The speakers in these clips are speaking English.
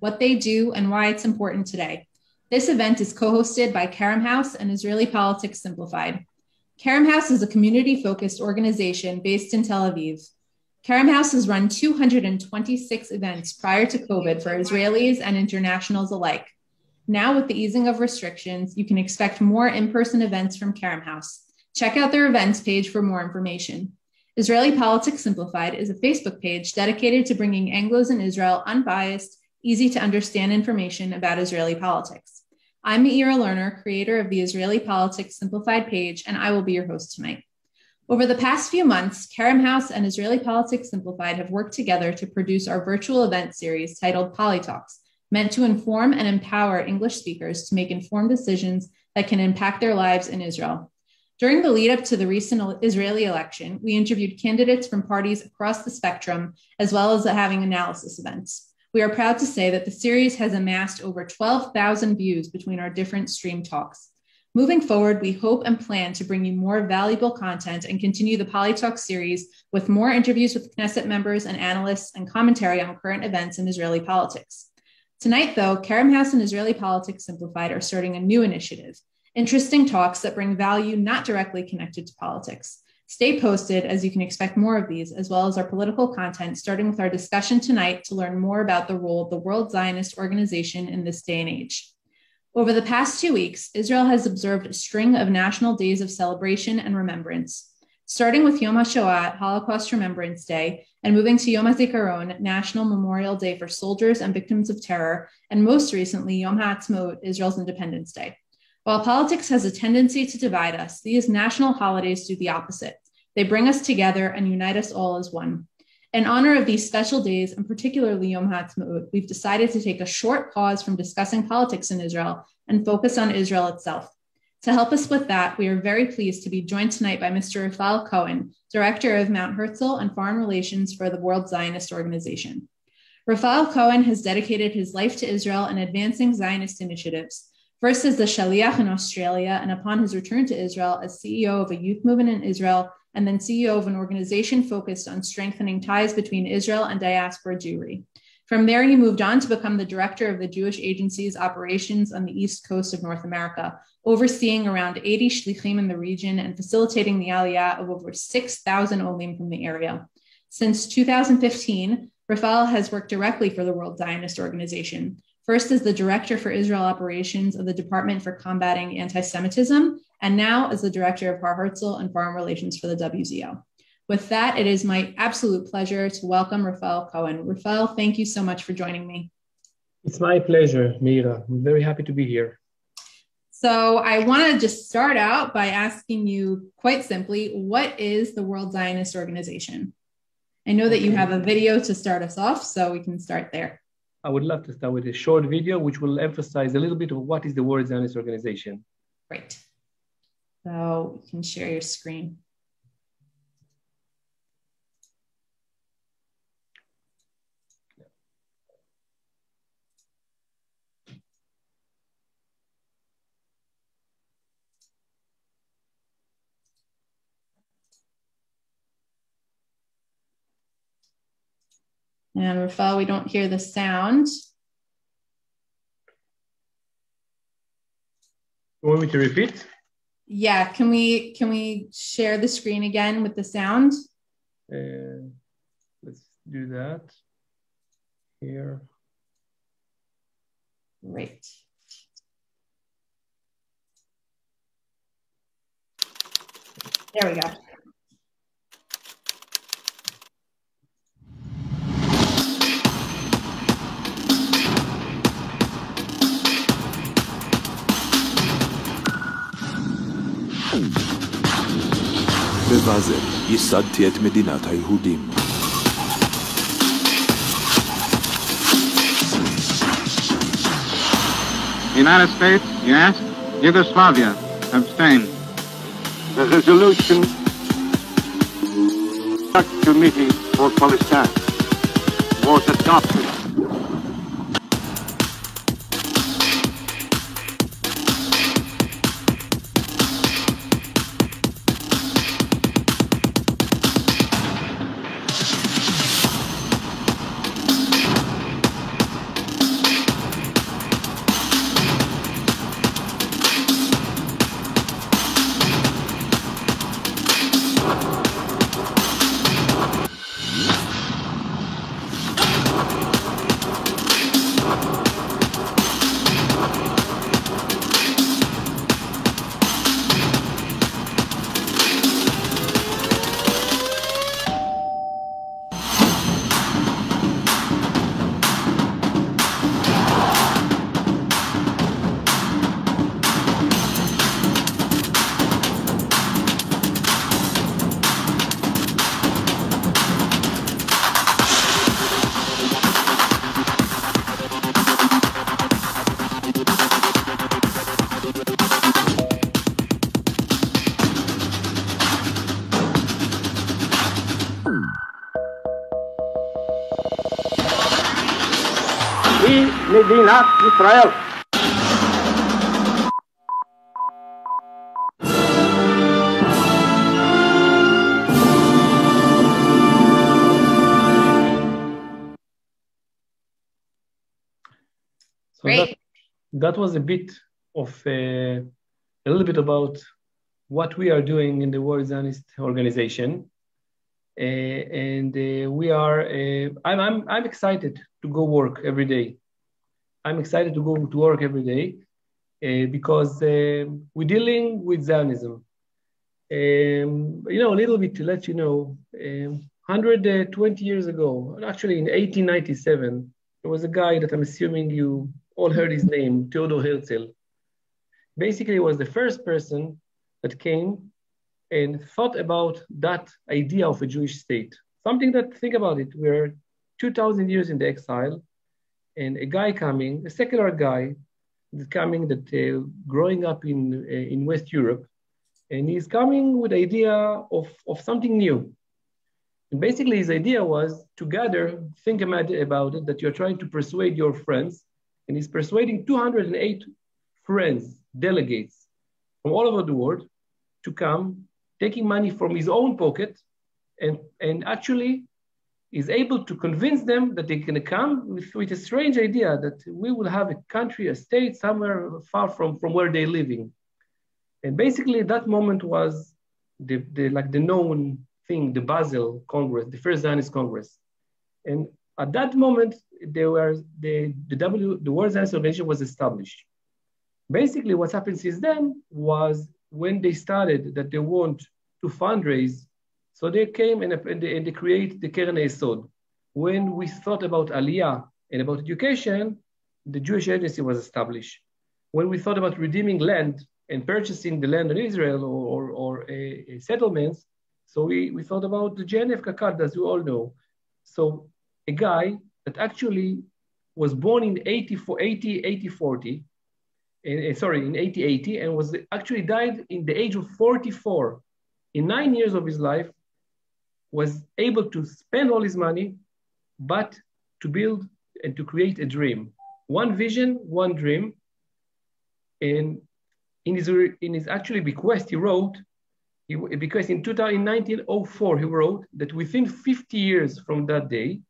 what they do, and why it's important today. This event is co hosted by Kerem House and Israeli Politics Simplified. Kerem House is a community focused organization based in Tel Aviv. Kerem House has run 226 events prior to COVID for Israelis and internationals alike. Now, with the easing of restrictions, you can expect more in person events from Kerem House. Check out their events page for more information. Israeli Politics Simplified is a Facebook page dedicated to bringing Anglos in Israel unbiased, easy to understand information about Israeli politics. I'm Meira Lerner, creator of the Israeli Politics Simplified page, and I will be your host tonight. Over the past few months, Kerem House and Israeli Politics Simplified have worked together to produce our virtual event series titled Polytalks, meant to inform and empower English speakers to make informed decisions that can impact their lives in Israel. During the lead up to the recent Israeli election, we interviewed candidates from parties across the spectrum, as well as having analysis events. We are proud to say that the series has amassed over 12,000 views between our different stream talks. Moving forward, we hope and plan to bring you more valuable content and continue the Polytalk series with more interviews with Knesset members and analysts and commentary on current events in Israeli politics. Tonight, though, Kerem House and Israeli Politics Simplified are starting a new initiative interesting talks that bring value not directly connected to politics. Stay posted as you can expect more of these, as well as our political content, starting with our discussion tonight to learn more about the role of the World Zionist Organization in this day and age. Over the past two weeks, Israel has observed a string of national days of celebration and remembrance. Starting with Yom HaShoah, Holocaust Remembrance Day, and moving to Yom HaZikaron, National Memorial Day for Soldiers and Victims of Terror, and most recently, Yom HaAtzmaut, Israel's Independence Day. While politics has a tendency to divide us, these national holidays do the opposite. They bring us together and unite us all as one. In honor of these special days, and particularly Yom HaAtzmaut, we've decided to take a short pause from discussing politics in Israel and focus on Israel itself. To help us with that, we are very pleased to be joined tonight by Mr. Rafael Cohen, Director of Mount Herzl and Foreign Relations for the World Zionist Organization. Rafael Cohen has dedicated his life to Israel and advancing Zionist initiatives. First as the Shaliach in Australia, and upon his return to Israel as CEO of a youth movement in Israel, and then CEO of an organization focused on strengthening ties between Israel and diaspora Jewry. From there, he moved on to become the director of the Jewish Agency's operations on the east coast of North America, overseeing around 80 shlichim in the region and facilitating the aliyah of over 6,000 olim from the area. Since 2015, Rafael has worked directly for the World Zionist Organization, first as the Director for Israel Operations of the Department for Combating Anti Semitism, and now as the Director of Har Herzl and Foreign Relations for the WZO. With that, it is my absolute pleasure to welcome Rafael Cohen. Rafael, thank you so much for joining me. It's my pleasure, Meira. I'm very happy to be here. So, I want to just start out by asking you quite simply what is the World Zionist Organization? I know that you have a video to start us off, so we can start there. I would love to start with a short video which will emphasize a little bit of what is the World Zionist Organization. Great. So you can share your screen. And Rafael, we don't hear the sound. You want me to repeat? Yeah, can we can we share the screen again with the sound? Uh, let's do that here. Great. There we go. בבאזל ייסדתי את מדינת היהודים. United States, yes. Yugoslavia, abstain. The resolution committee for Palestine was adopted. מדינת ישראל. So Great. that, that was a bit of uh, a little bit about what we are doing in the World Zionist organization. Uh, and uh, we are, uh, I'm, I'm, I'm excited to go work every day. I'm excited to go to work every day uh, because um we're dealing with Zionism. Um, you know, a little bit to let you know, um, 120 years ago, actually in 1897, there was a guy that I'm assuming you all heard his name, Theodor Herzl. Basically, he was the first person that came and thought about that idea of a Jewish state. Something that, think about it, we're 2,000 years in the exile, and a guy coming, a secular guy, that's coming that uh, growing up in, uh, in West Europe, and he's coming with idea of, of something new. And basically, his idea was to gather, think about it, that you're trying to persuade your friends, and he's persuading 208 friends, delegates from all over the world to come, taking money from his own pocket, and, and actually is able to convince them that they can come with, with a strange idea that we will have a country, a state somewhere far from, from where they're living. And basically, that moment was the, the like the known thing, the Basel Congress, the first Zionist Congress. And at that moment, there were the, the W, the World Zionist Organization was established. Basically, what happened since then was when they started that they want to fundraise, so they came and, and, they, and they create the Keren Yesod. When we thought about Aliyah and about education, the Jewish Agency was established. When we thought about redeeming land and purchasing the land in Israel or, or, or a, a settlements, so we, we thought about the JNF Kakal, as you all know. So a guy that actually was born in 80, 80, 80 40, uh, sorry, in 8080, and was actually died in the age of 44. In nine years of his life, was able to spend all his money, but to build and to create a dream. One vision, one dream. And in his, in his actually bequest, he wrote, he, because in, 2000, in 1904, he wrote that within 50 years from that day,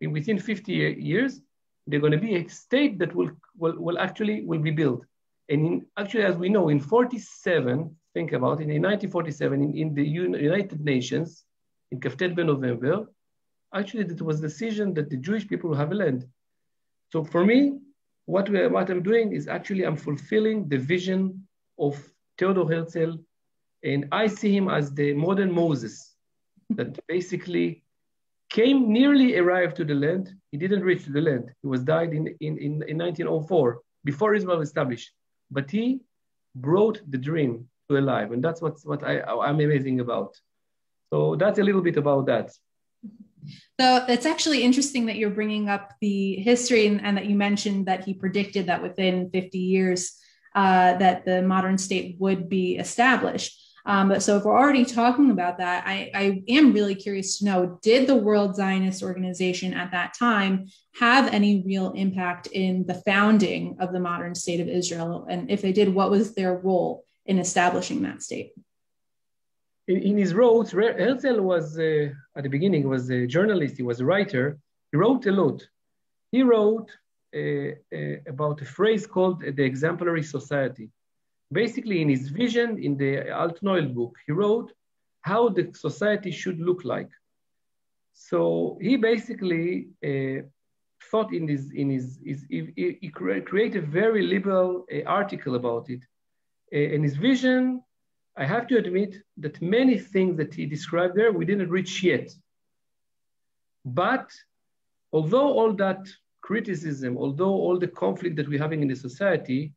in within 50 years, they're going to be a state that will, will, will actually will be built. And in, actually, as we know, in 47, think about it, in 1947, in, in the United Nations, in Kaftet November, actually it was decision that the Jewish people have a land. So for me, what, we, what I'm doing is actually I'm fulfilling the vision of Theodor Herzl, and I see him as the modern Moses that basically came nearly arrived to the land. He didn't reach the land. He was died in, in, in, in 1904 before Israel was established. But he brought the dream to alive, and that's what's, what I, I'm amazing about. So that's a little bit about that. So it's actually interesting that you're bringing up the history and, and that you mentioned that he predicted that within 50 years uh, that the modern state would be established. Um, but so if we're already talking about that, I, I am really curious to know, did the World Zionist Organization at that time have any real impact in the founding of the modern state of Israel? And if they did, what was their role in establishing that state? In, his wrote, Herzl was uh, at the beginning was a journalist, he was a writer. He wrote a lot. He wrote uh, uh, about a phrase called the exemplary society. Basically, in his vision in the Altneuland book, he wrote how the society should look like. So he basically uh, thought in his in his, his he, he created a very liberal uh, article about it. Uh, and his vision I have to admit that many things that he described there, we didn't reach yet. But although all that criticism, although all the conflict that we're having in the society,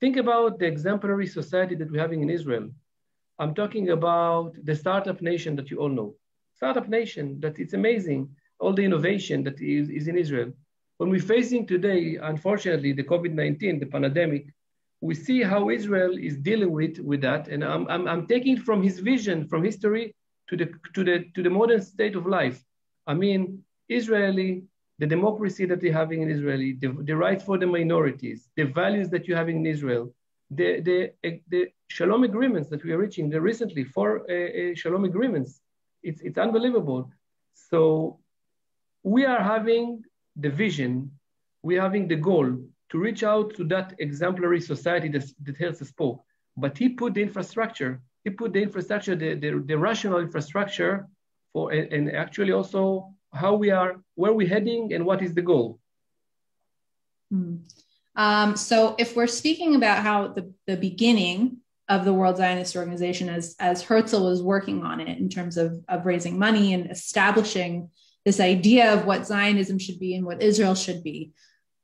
think about the exemplary society that we're having in Israel. I'm talking about the startup nation that you all know. Startup nation, that it's amazing, all the innovation that is, is in Israel. When we're facing today, unfortunately, the COVID-19, the pandemic, we see how Israel is dealing with, with that. And I'm, I'm, I'm taking from his vision, from history to the, to, the, to the modern state of life. I mean, Israeli the democracy that you're having in Israel, the, the rights for the minorities, the values that you're having in Israel, the, the, the shalom agreements that we are reaching the recently, four uh, uh, shalom agreements. It's, it's unbelievable. So we are having the vision, we're having the goal to reach out to that exemplary society that, that Herzl spoke. But he put the infrastructure, he put the infrastructure, the, the, the rational infrastructure for, and, and actually also how we are, where we're heading and what is the goal. Hmm. Um, so if we're speaking about how the, the beginning of the World Zionist Organization as, as Herzl was working on it in terms of, of raising money and establishing this idea of what Zionism should be and what Israel should be,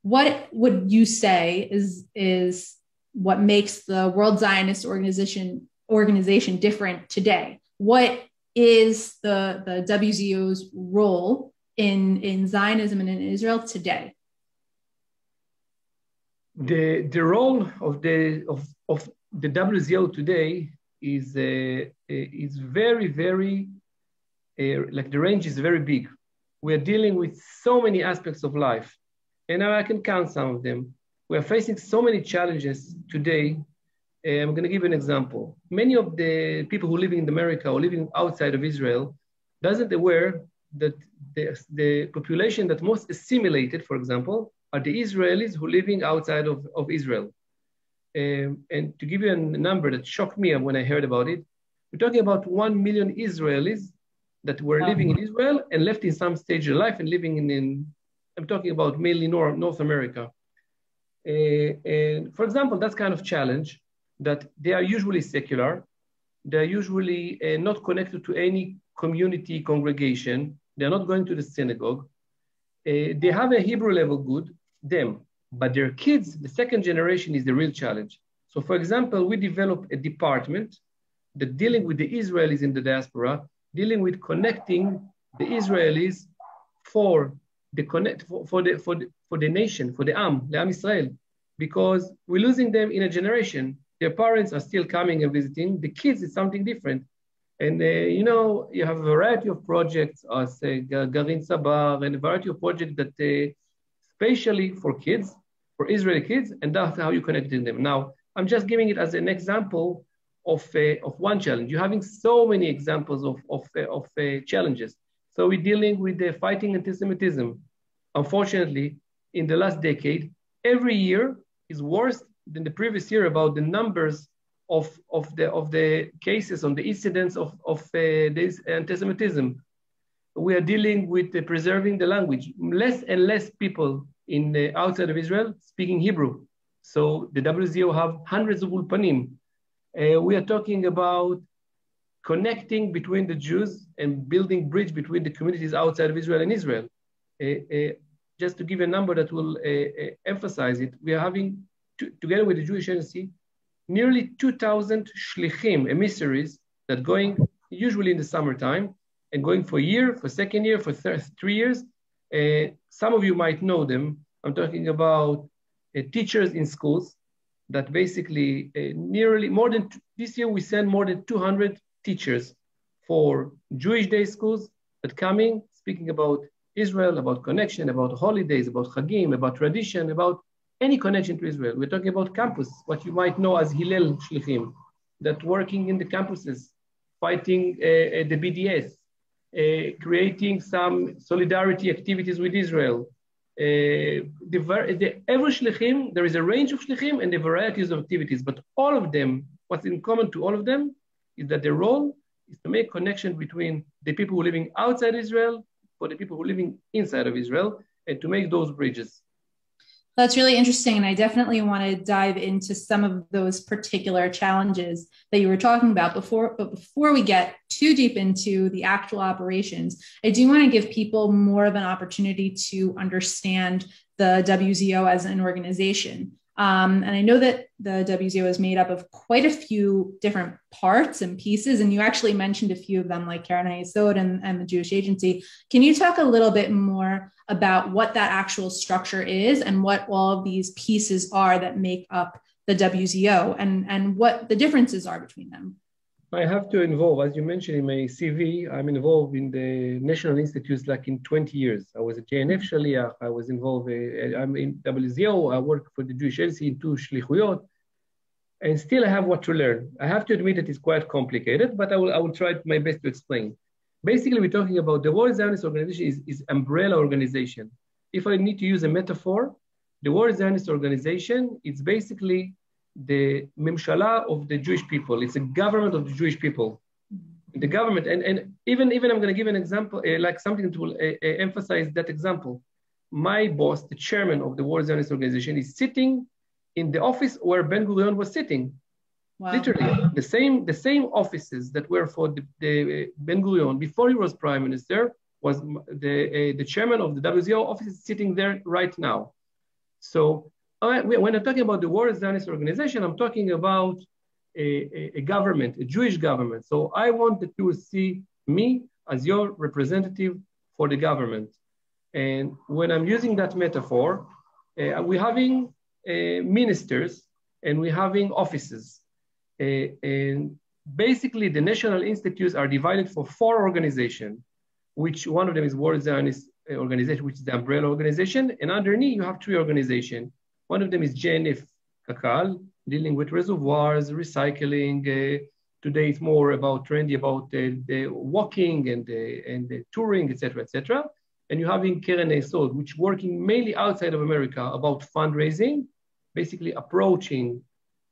what would you say is, is what makes the World Zionist Organization organization different today? What is the, the WZO's role in, in Zionism and in Israel today? The, the role of the, of, of the WZO today is, uh, is very, very, uh, like the range is very big. We're dealing with so many aspects of life, and now I can count some of them. We're facing so many challenges today uh, I'm going to give you an example. Many of the people who live in America or living outside of Israel doesn't aware that the, the population that most assimilated, for example, are the Israelis who living outside of, of Israel. Um, and to give you a number that shocked me when I heard about it, we're talking about 1 million Israelis that were wow. living in Israel and left in some stage of life and living in, in I'm talking about mainly North, North America. Uh, and for example, that's kind of challenge that they are usually secular, they're usually uh, not connected to any community congregation, they're not going to the synagogue. Uh, they have a Hebrew level good, them, but their kids, the second generation is the real challenge. So for example, we developed a department that dealing with the Israelis in the diaspora, dealing with connecting the Israelis for the connect for, for the for the for the nation, for the Am, the Am Israel, because we're losing them in a generation. Their parents are still coming and visiting. The kids is something different. And uh, you know, you have a variety of projects as uh, Garin Tzabar and a variety of projects that uh, spatially for kids, for Israeli kids, and that's how you connect them. Now, I'm just giving it as an example of, uh, of one challenge. You're having so many examples of, of, uh, of uh, challenges. So we're dealing with the fighting anti-Semitism. Unfortunately, in the last decade, every year is worse than the previous year about the numbers of, of, the, of the cases on the incidents of, of uh, this anti-Semitism. We are dealing with uh, preserving the language. Less and less people in the outside of Israel speaking Hebrew. So the WZO have hundreds of ulpanim. Uh, we are talking about connecting between the Jews and building bridge between the communities outside of Israel and Israel. Uh, uh, just to give a number that will uh, uh, emphasize it, we are having together with the Jewish Agency, nearly 2,000 shlichim, emissaries, that going usually in the summertime and going for a year, for second year, for th- three years. Uh, some of you might know them. I'm talking about uh, teachers in schools that basically nearly more than this year we send more than 200 teachers for Jewish day schools that coming speaking about Israel, about connection, about holidays, about chagim, about tradition, about any connection to Israel. We're talking about campus, what you might know as Hillel Shlichim, that working in the campuses, fighting uh, uh the BDS, uh, creating some solidarity activities with Israel. Uh, the, the, every shlichim, there is a range of shlichim and the varieties of activities, but all of them, what's in common to all of them is that their role is to make connection between the people who are living outside Israel for the people who are living inside of Israel and to make those bridges. That's really interesting. And I definitely want to dive into some of those particular challenges that you were talking about before. But before we get too deep into the actual operations, I do want to give people more of an opportunity to understand the WZO as an organization. Um, and I know that the WZO is made up of quite a few different parts and pieces. And you actually mentioned a few of them, like Keren HaYesod and, and the Jewish Agency. Can you talk a little bit more about what that actual structure is and what all of these pieces are that make up the WZO and, and what the differences are between them? I have to involve, as you mentioned in my CV, I'm involved in the national institutes like in 20 years. I was a JNF Shaliach, I was involved, uh, I'm in WZO, I work for the Jewish Agency in two Shlichuyot, and still I have what to learn. I have to admit that it's quite complicated, but I will, I will try my best to explain. Basically, we're talking about the World Zionist Organization is, is umbrella organization. If I need to use a metaphor, the World Zionist Organization, it's basically the Memshala of the Jewish people. It's a government of the Jewish people. The government, and, and even, even I'm going to give an example, uh, like something to uh, uh, emphasize that example. My boss, the chairman of the World Zionist Organization, is sitting in the office where Ben Gurion was sitting. Wow. Literally, the same, the same offices that were for the, the Ben Gurion before he was prime minister was the, uh, the chairman of the WZO office sitting there right now. So when I'm talking about the World Zionist Organization, I'm talking about a, a, government, a Jewish government. So I want that you see me as your representative for the government. And when I'm using that metaphor, uh, we're having uh, ministers and we're having offices. Uh, and basically, the national institutes are divided for four organizations, which one of them is World Zionist uh, Organization, which is the umbrella organization. And underneath, you have three organizations one of them is JNF Kakal, dealing with reservoirs, recycling. Uh, today it's more about trendy about the, the walking and the, and the touring, etc., etc. And you're having Keren Yesod, which working mainly outside of America about fundraising, basically approaching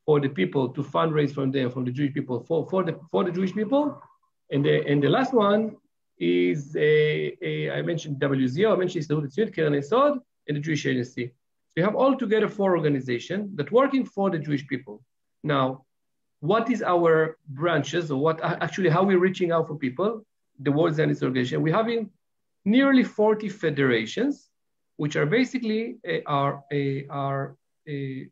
for the people to fundraise from them, from the Jewish people, for, for, the, for the Jewish people. And the, and the last one is, a, a, I mentioned WZO, I mentioned Keren Yesod, and the Jewish Agency. You have altogether four organizations that working for the Jewish people. Now, what is our branches or what actually how we're reaching out for people? The World Zionist Organization. We're having nearly 40 federations, which are basically uh, are, uh, are uh,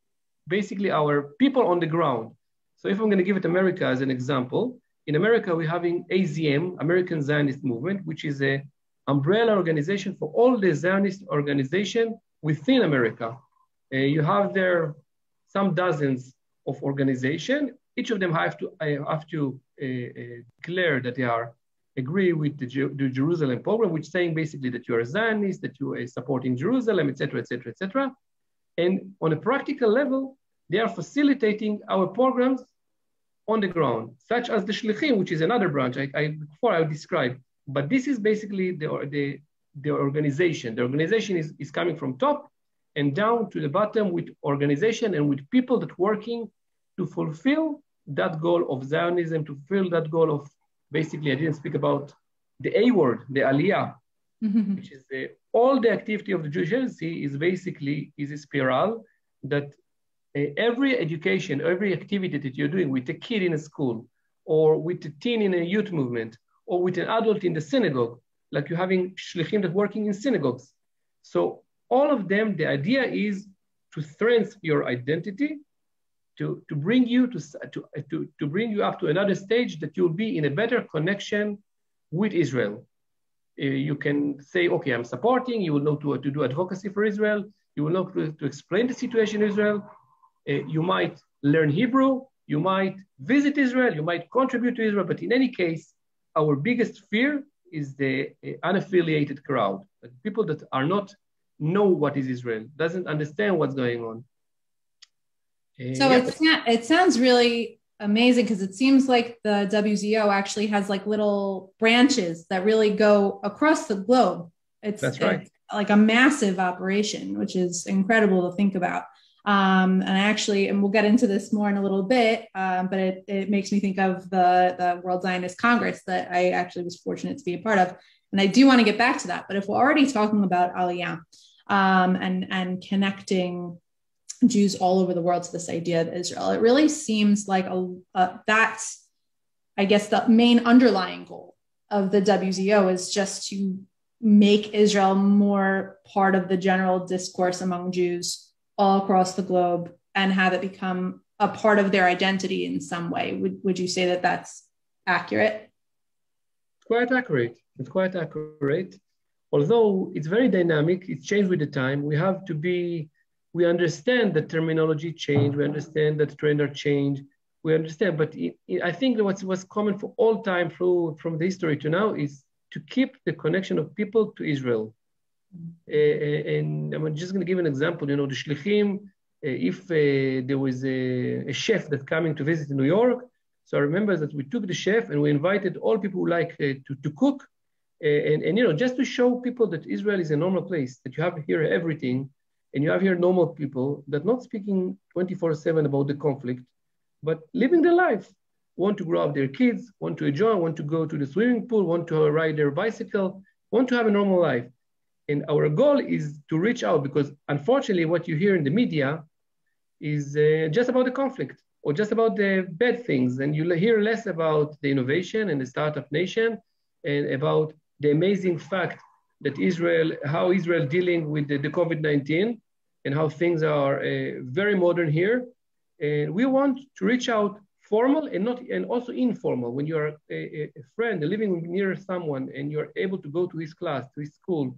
basically our people on the ground. So if I'm going to give it America as an example, in America we're having AZM, American Zionist Movement, which is a umbrella organization for all the Zionist organization within America. Uh, you have there some dozens of organization. Each of them have to uh, have to uh, uh, declare that they are agree with the, the, Jerusalem program, which saying basically that you are a Zionist, that you are supporting Jerusalem, etc., etc., etc. And on a practical level, they are facilitating our programs on the ground, such as the Shlichim, which is another branch I, I before I described. But this is basically the, the, the organization. The organization is, is coming from top and down to the bottom with organization and with people that working to fulfill that goal of Zionism, to fulfill that goal of basically, I didn't speak about the A word, the Aliyah, mm-hmm. which is the, all the activity of the Jewish agency is basically is a spiral that uh, every education, every activity that you're doing with a kid in a school or with a teen in a youth movement or with an adult in the synagogue like you're having shlichim that working in synagogues. So all of them, the idea is to strengthen your identity, to, to bring you to, to, to, to bring you up to another stage that you'll be in a better connection with Israel. Uh, you can say, okay, I'm supporting, you will know to, to do advocacy for Israel, you will know to, to explain the situation in Israel, uh, you might learn Hebrew, you might visit Israel, you might contribute to Israel, but in any case, our biggest fear is the uh, unaffiliated crowd, people that are not know what is Israel, doesn't understand what's going on. Uh, so yeah. it's it sounds really amazing because it seems like the WZO actually has like little branches that really go across the globe. It's, That's right. It's like a massive operation, which is incredible to think about. Um, and I actually, and we'll get into this more in a little bit, um, but it, it makes me think of the, the World Zionist Congress that I actually was fortunate to be a part of. And I do want to get back to that. But if we're already talking about Aliyah um, and, and connecting Jews all over the world to this idea of Israel, it really seems like a, a, that's, I guess, the main underlying goal of the WZO is just to make Israel more part of the general discourse among Jews all across the globe and have it become a part of their identity in some way. Would, would you say that that's accurate? Quite accurate. It's quite accurate. Although it's very dynamic, it's changed with the time. We have to be, we understand that terminology change. We understand that trends are changed. we understand. But it, it, I think what's, what's common for all time through from the history to now is to keep the connection of people to Israel. And I'm just going to give an example. You know, the shlichim, uh, if uh, there was a, a, chef that coming to visit in New York, so I remember that we took the chef and we invited all people who like uh, to, to cook, and, and you know, just to show people that Israel is a normal place, that you have here everything, and you have here normal people that not speaking 24/7 about the conflict, but living their life want to grow up their kids, want to enjoy, want to go to the swimming pool, want to ride their bicycle, want to have a normal life. And our goal is to reach out because unfortunately, what you hear in the media is uh, just about the conflict or just about the bad things. And you hear less about the innovation and the startup nation and about the amazing fact that Israel, how Israel dealing with the, the COVID-19 and how things are uh, very modern here. And we want to reach out formal and not and also informal when you are a, a, friend living near someone and you're able to go to his class to his school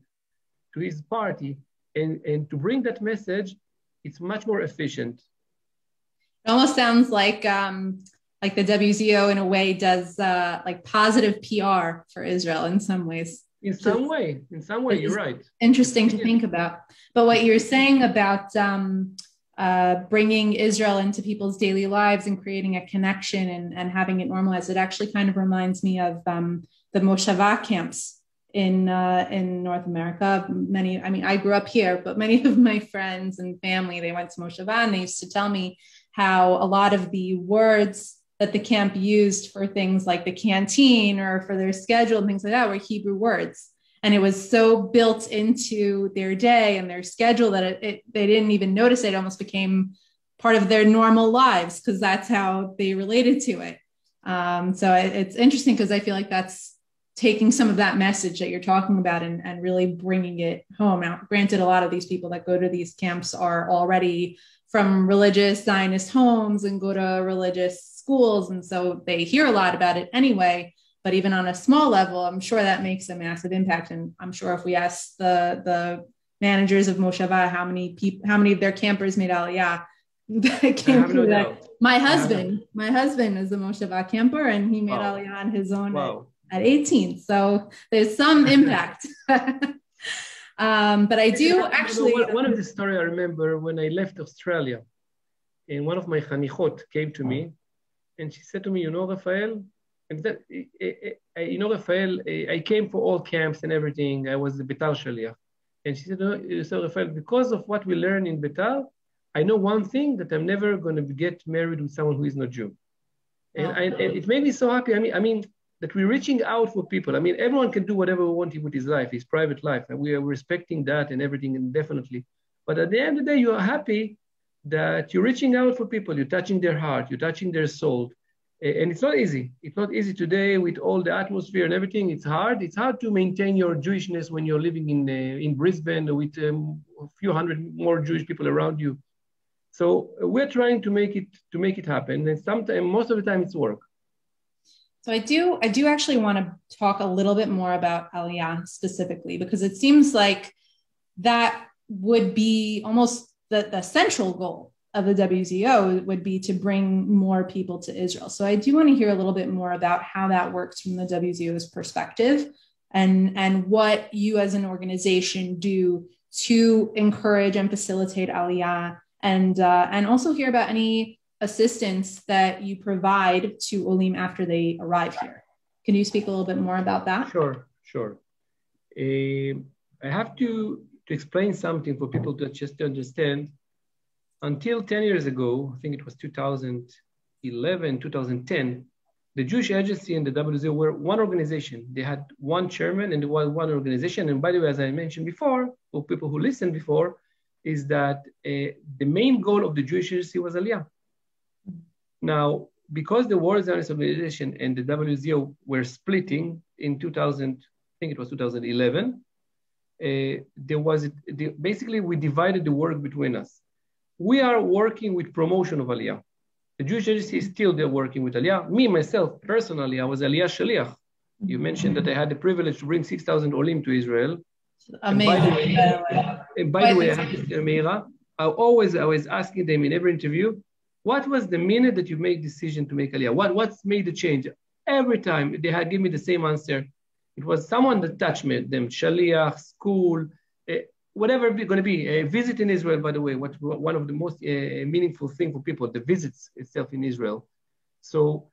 to his party and and to bring that message it's much more efficient. It almost sounds like um like the WZO in a way does uh like positive PR for Israel in some ways. In some way in some way you're right. Interesting to think about. But what you're saying about um uh, bringing Israel into people's daily lives and creating a connection and, and having it normalized. It actually kind of reminds me of um, the Moshava camps in uh, in North America. Many, I mean, I grew up here, but many of my friends and family they went to Moshava and they used to tell me how a lot of the words that the camp used for things like the canteen or for their schedule and things like that were Hebrew words and it was so built into their day and their schedule that it, it they didn't even notice it. it almost became part of their normal lives because that's how they related to it um, so it, it's interesting because i feel like that's taking some of that message that you're talking about and, and really bringing it home now granted a lot of these people that go to these camps are already from religious zionist homes and go to religious schools and so they hear a lot about it anyway but even on a small level, I'm sure that makes a massive impact. And I'm sure if we ask the the managers of Moshava how many people, how many of their campers made Aliyah, that came through no that. Doubt. My husband, my husband is a Moshava camper, and he made wow. Aliyah on his own wow. At, at 18. So there's some impact. um, but I do actually. One, one of the story I remember when I left Australia, and one of my chanichot came to me, and she said to me, "You know, Rafael, and that, eh, eh, eh, you know, Rafael, I came for all camps and everything. I was the Betar Shaliach. And she said, no, so Rafael, because of what we learn in Betar, I know one thing that I'm never going to get married with someone who is not Jew. And, oh, I, and, it made me so happy. I mean, I mean, that we're reaching out for people. I mean, everyone can do whatever we want with his life, his private life, and we are respecting that and everything, and definitely. But at the end of the day, you are happy that you're reaching out for people, you're touching their heart, you're touching their soul, and it's not easy. It's not easy today with all the atmosphere and everything. It's hard. It's hard to maintain your Jewishness when you're living in uh, in Brisbane with um, a few hundred more Jewish people around you. So uh, we're trying to make it to make it happen, and sometimes most of the time it's work. So I do I do actually want to talk a little bit more about Aliyah specifically because it seems like that would be almost the, the central goal of the WZO would be to bring more people to Israel. So I do want to hear a little bit more about how that works from the WZO's perspective and, and what you as an organization do to encourage and facilitate Aliyah and, uh, and also hear about any assistance that you provide to Olim after they arrive here. Can you speak a little bit more about that? Sure, sure. Uh, I have to, to explain something for people to just to understand until 10 years ago, I think it was 2011, 2010, the Jewish Agency and the WZO were one organization. They had one chairman and one, one organization. And by the way, as I mentioned before, for people who listened before, is that uh, the main goal of the Jewish Agency was Aliyah. Now, because the World Zionist Organization and the WZO were splitting in 2000, I think it was 2011, uh, there was basically we divided the work between us we are working with promotion of Aliyah. The Jewish Agency is still there working with Aliyah. Me, myself, personally, I was Aliyah Shaliach. You mentioned that I had the privilege to bring 6,000 Olim to Israel. Amazing. And by the way, and by the way I have to say, Meira, I always, I was asking them in every interview, what was the minute that you made decision to make Aliyah? What, what's made the change? Every time they had given me the same answer. It was someone that touched me, them, Shaliach, school, uh, whatever it's going to be. A visit in Israel, by the way, what, one of the most uh, meaningful thing for people, the visits itself in Israel. So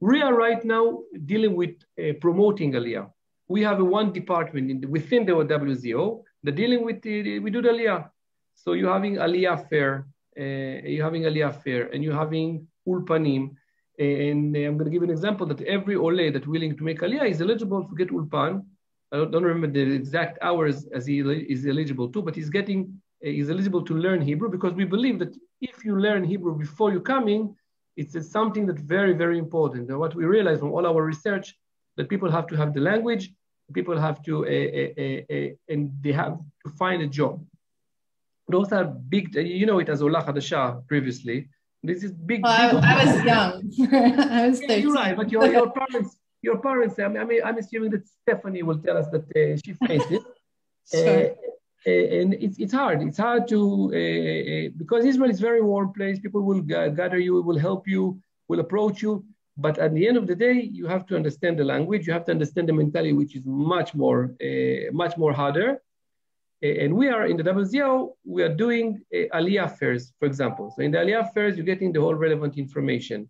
we are right now dealing with uh, promoting Aliyah. We have one department the, within the WZO that dealing with the, we do the Aliyah. So you're having Aliyah fair, you're having Aliyah fair, and you're having Ulpanim. And I'm going to give an example that every Ole that willing to make Aliyah is eligible to get Ulpan. I don't, don't remember the exact hours as he is eligible to, but he's getting, uh, he's eligible to learn Hebrew because we believe that if you learn Hebrew before you're coming, it's something that's very, very important. And what we realize from all our research, that people have to have the language, people have to, uh, uh, uh, and they have to find a job. Those are big, you know it as Ola Hadasha previously. This is big. Well, big I, I, was young. I was 13. You're right, but your, your parents, your parents, I mean, I'm assuming that Stephanie will tell us that uh, she faced it. sure. Uh, and it's, it's hard. It's hard to, uh, because Israel is a very warm place. People will gather you, will help you, will approach you. But at the end of the day, you have to understand the language. You have to understand the mentality, which is much more, uh, much more harder. And we are in the WZO, we are doing uh, Aliyah fairs, for example. So in the Aliyah fairs, you're getting the whole relevant information.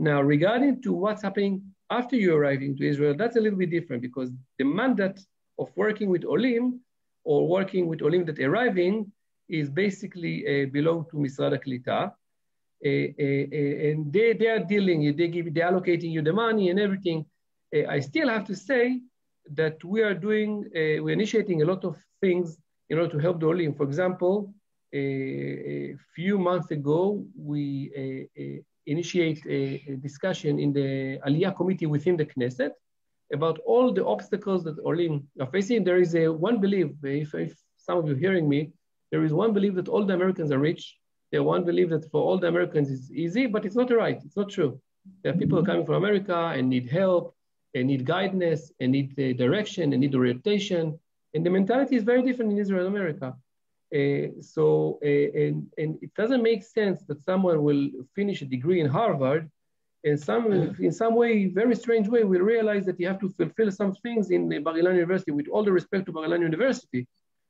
Now, regarding to what's happening after you arriving to Israel, that's a little bit different because the mandate of working with Olim or working with Olim that arriving is basically uh, belong to Misrad Klita. Uh, uh, and they, they are dealing, they give, they're allocating you the money and everything. I still have to say that we are doing, we're initiating a lot of things in order to help the Olim. For example, a, few months ago, we initiate a, a, discussion in the Aliyah committee within the Knesset about all the obstacles that Olim are facing. There is a one belief, if, if some of you hearing me, there is one belief that all the Americans are rich. There one belief that for all the Americans it's easy, but it's not right. It's not true. There are people mm-hmm. coming from America and need help, and need guidance, and need direction, and need orientation. And the mentality is very different in Israel and America. Uh, so, uh, and, and it doesn't make sense that someone will finish a degree in Harvard and some, in some way, very strange way, will realize that you have to fulfill some things in Bar Ilan University with all the respect to Bar Ilan University,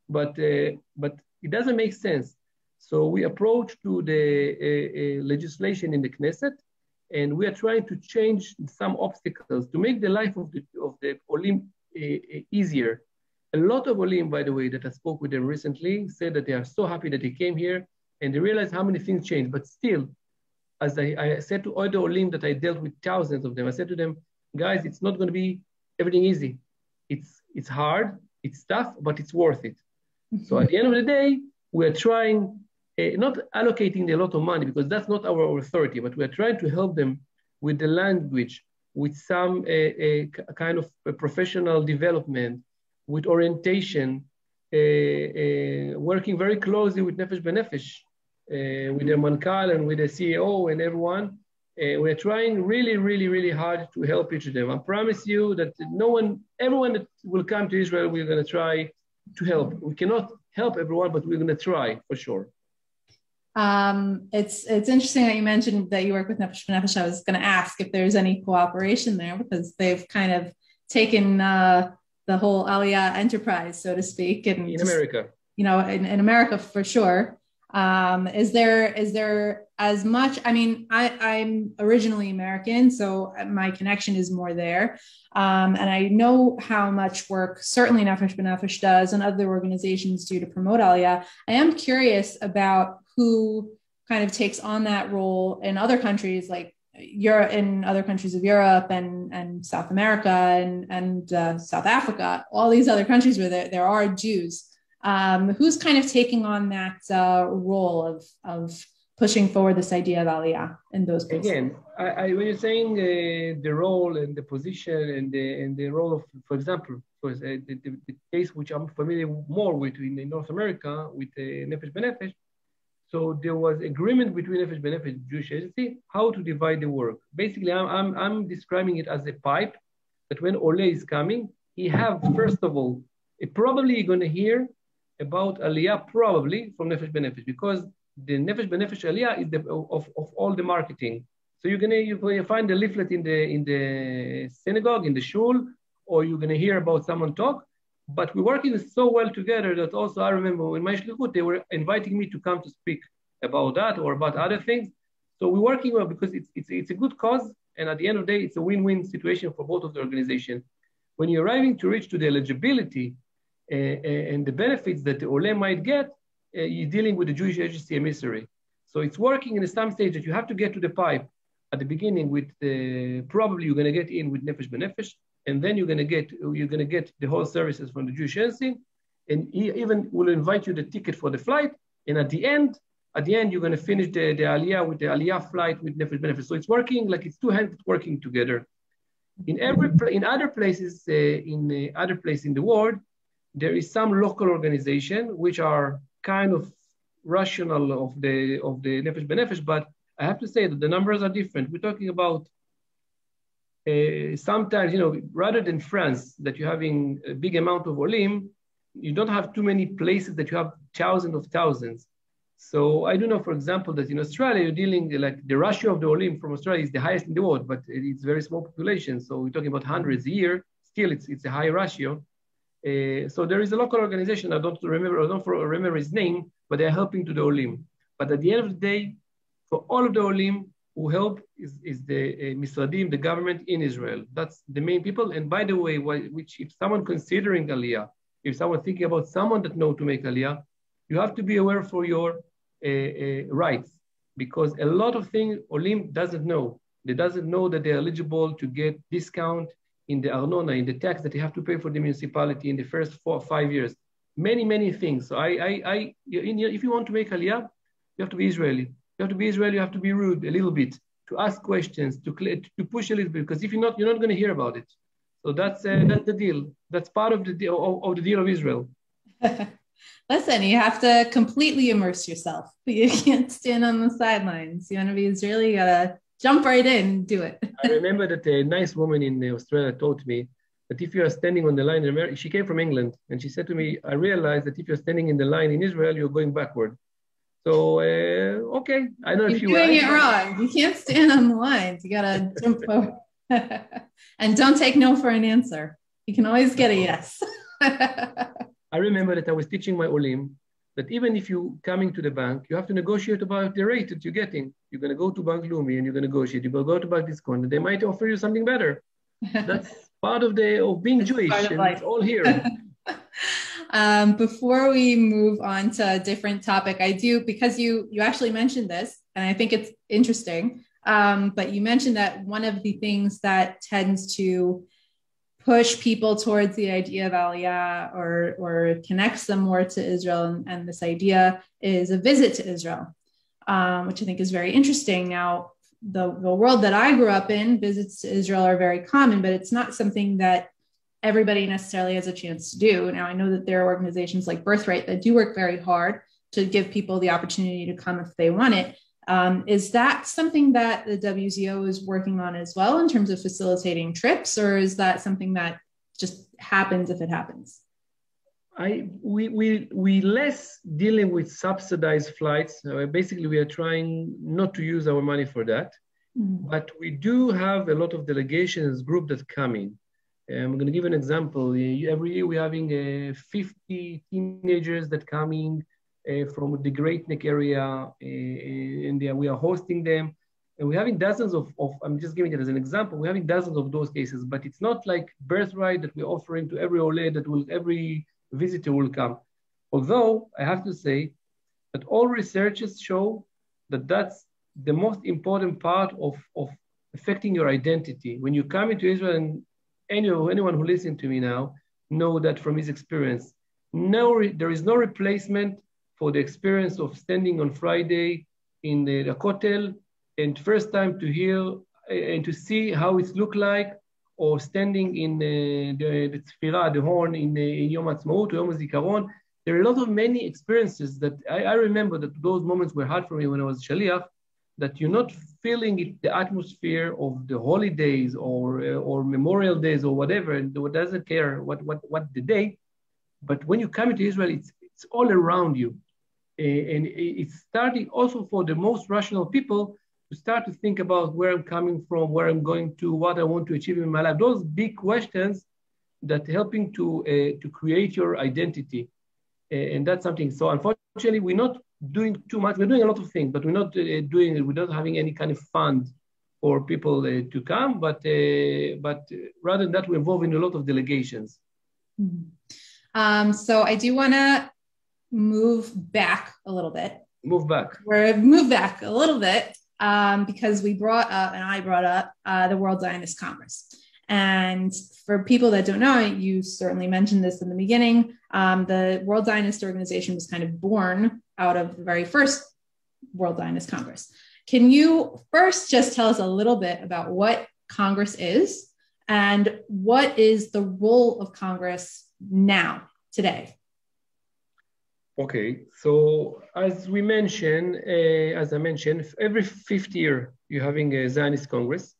but, uh, but it doesn't make sense. So we approach to the uh, uh, legislation in the Knesset, and we are trying to change some obstacles to make the life of the, of the Olim easier a lot of Olim, by the way, that I spoke with them recently said that they are so happy that they came here and they realized how many things changed. But still, as I, I said to the Olim that I dealt with thousands of them, I said to them, guys, it's not going to be everything easy. It's, it's hard, it's tough, but it's worth it. So at the end of the day, we're trying, uh, not allocating a lot of money because that's not our authority, but we're trying to help them with the language, with some uh, kind of professional development, with orientation, uh, uh, working very closely with Nefesh Benefesh, uh, with the Mankal and with the CEO and everyone. we're trying really, really, really hard to help each of them. I promise you that no one, everyone that will come to Israel, we're going to try to help. We cannot help everyone, but we're going to try for sure. Um, it's it's interesting that you mentioned that you work with Nefesh Benefesh. I was going to ask if there's any cooperation there because they've kind of taken uh, the whole Aliyah enterprise, so to speak, and in just, America. You know, in, in America for sure. Um, is there is there as much? I mean, I, I'm originally American, so my connection is more there, um, and I know how much work certainly Nefesh Benefesh does and other organizations do to promote Aliyah. I am curious about who kind of takes on that role in other countries like Europe in other countries of Europe and, and South America and, and uh, South Africa, all these other countries where there, there are Jews. Um, who's kind of taking on that uh, role of, of pushing forward this idea of Aliyah in those places? Again, I, I, when you're saying uh, the role and the position and the, and the role of, for example, for, uh, the, the, the, case which I'm familiar more with in North America with uh, Nefesh Benefesh, so there was agreement between Nefesh Benefesh Jewish Agency how to divide the work. Basically, I'm, I'm, I'm describing it as a pipe that when Ole is coming, he have, first of all, probably you're going to hear about Aliyah probably from Nefesh Benefesh because the Nefesh Benefesh Aliyah is the, of, of all the marketing. So you're gonna you're gonna find the leaflet in the in the synagogue, in the shul, or you're gonna hear about someone talk. But we're working so well together that also I remember in my shlichut they were inviting me to come to speak about that or about other things. So we're working well because it's it's it's a good cause, and at the end of the day, it's a win-win situation for both of the organization. When you're arriving to reach to the eligibility uh, and the benefits that the Ole might get, uh, you're dealing with the Jewish agency emissary. So it's working in some stage that you have to get to the pipe at the beginning with the, probably you're going to get in with Nefesh Benefesh, and then you're going to get you're going to get the whole services from the Jewish agency, and he even will invite you the ticket for the flight, and at the end, at the end you're going to finish the, the Aliyah with the Aliyah flight with Nefesh Benefesh. So it's working like it's two hands working together. In every in other places uh, in uh, other places in the world, there is some local organization which are kind of rational of the of the nefesh benefesh, but I have to say that the numbers are different. We're talking about uh, sometimes, you know, rather than France, that you're having a big amount of olim, you don't have too many places that you have thousands of thousands. So I do know, for example, that in Australia, you're dealing like the ratio of the olim from Australia is the highest in the world, but it's very small population. So we're talking about hundreds a year. Still, it's, it's a high ratio. Uh, so there is a local organization. I don't remember. I don't remember his name, but they're helping to the Olim. But at the end of the day, for all of the Olim who help is, is the uh, Misradim, the government in Israel. That's the main people. And by the way, which if someone considering Aliyah, if someone thinking about someone that know to make Aliyah, you have to be aware for your uh, uh, rights because a lot of things Olim doesn't know. They doesn't know that they're eligible to get discount in the arnona, in the tax that you have to pay for the municipality in the first four or five years. Many, many things. So I, I, I if you want to make Aliyah, you have to be Israeli. You have to be Israeli, you have to be rude a little bit, to ask questions, to, to push a little bit, because if you're not, you're not going to hear about it. So that's, uh, that's the deal. That's part of the, deal, of, of the deal of Israel. Listen, you have to completely immerse yourself. You can't stand on the sidelines. You want to be Israeli, you gotta jump right in and do it. I remember that a nice woman in Australia told me that if you are standing on the line in America, she came from England, and she said to me, I realized that if you're standing in the line in Israel, you're going backward. So, uh, okay, I know you're if you doing it wrong. You can't stand on the lines. You gotta jump over. and don't take no for an answer. You can always get a yes. I remember that I was teaching my Olim that even if you coming to the bank, you have to negotiate about the rate that you're getting. You're going to go to Bank Leumi and you're going to negotiate. You're going to go to Bank Discount, they might offer you something better. That's part of the of being Jewish. Of it's all here. Um, before we move on to a different topic, I do because you you actually mentioned this, and I think it's interesting. Um, but you mentioned that one of the things that tends to push people towards the idea of Aliyah or, or connects them more to Israel. And, and this idea is a visit to Israel, um, which I think is very interesting. Now, the, the world that I grew up in, visits to Israel are very common, but it's not something that everybody necessarily has a chance to do. Now, I know that there are organizations like Birthright that do work very hard to give people the opportunity to come if they want it. Um, is that something that the WZO is working on as well in terms of facilitating trips, or is that something that just happens if it happens? I we we we less dealing with subsidized flights. Uh, basically, we are trying not to use our money for that, mm-hmm. but we do have a lot of delegations group that come in. I'm going to give an example. Every year we're having uh, 50 teenagers that come in uh, from the Great Neck area uh, in there. We are hosting them. And we're having dozens of, of, I'm just giving it as an example, we're having dozens of those cases, but it's not like birthright that we're offering to every Ole that will, every visitor will come. Although I have to say that all researchers show that that's the most important part of, of affecting your identity. When you come into Israel, and any, anyone who listens to me now know that from his experience, no, there is no replacement for the experience of standing on Friday in the, the Kotel and first time to hear eh, and to see how it looked like or standing in eh, the, the, the Tzfira, the horn in, the, in Yom Ha'atzmaut or Yom HaZikaron. There are a lot of many experiences that I, I, remember that those moments were hard for me when I was Shaliach, that you're not feeling it, the atmosphere of the holidays or, uh, or memorial days or whatever, and doesn't care what, what, what the day. But when you come into Israel, it's, it's all around you and it's starting also for the most rational people to start to think about where I'm coming from, where I'm going to, what I want to achieve in my life. Those big questions that helping to uh, to create your identity, and that's something. So unfortunately, we're not doing too much. We're doing a lot of things, but we're not uh, doing. We're not having any kind of fund for people uh, to come. But uh, but rather than that, we're involved in a lot of delegations. Mm-hmm. Um, so I do want to move back a little bit. Move back. We're move back a little bit um, because we brought up and I brought up uh, the World Zionist Congress. And for people that don't know, you certainly mentioned this in the beginning. Um, the World Zionist Organization was kind of born out of the very first World Zionist Congress. Can you first just tell us a little bit about what Congress is and what is the role of Congress now, today? Okay, so as we mentioned, uh, as I mentioned, every fifth year you're having a Zionist Congress,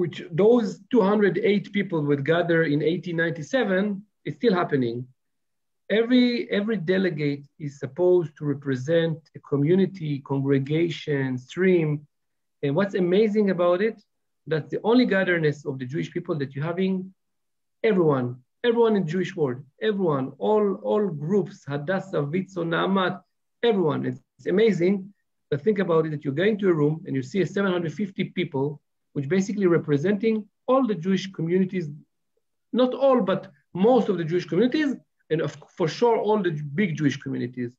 which those 208 people would gather in 1897 is still happening. Every, every delegate is supposed to represent a community, congregation, stream. And what's amazing about it, that's the only gatherness of the Jewish people that you're having everyone everyone in Jewish world, everyone, all, all groups, Hadassah, WIZO, Naamat, everyone. It's, it's amazing. But think about it, that you're going to a room and you see 750 people, which basically representing all the Jewish communities, not all, but most of the Jewish communities, and of, for sure all the big Jewish communities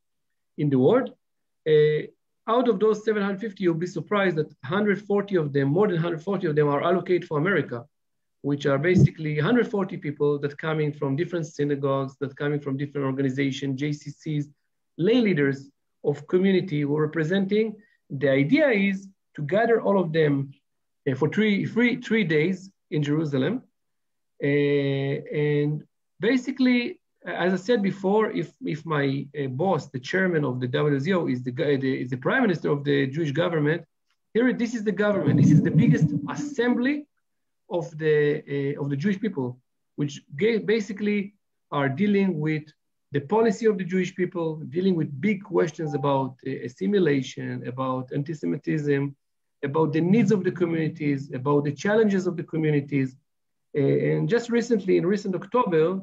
in the world. Uh, out of those 750, you'll be surprised that 140 of them, more than 140 of them are allocated for America which are basically 140 people that coming from different synagogues, that coming from different organizations, JCCs, lay leaders of community who are representing. The idea is to gather all of them for three, three, three days in Jerusalem. Uh, and basically, as I said before, if, if my uh, boss, the chairman of the WZO, is the, the, is the prime minister of the Jewish government, here, this is the government. This is the biggest assembly of the, uh, of the Jewish people, which basically are dealing with the policy of the Jewish people, dealing with big questions about uh, assimilation, about anti-Semitism, about the needs of the communities, about the challenges of the communities. Uh, and just recently, in recent October,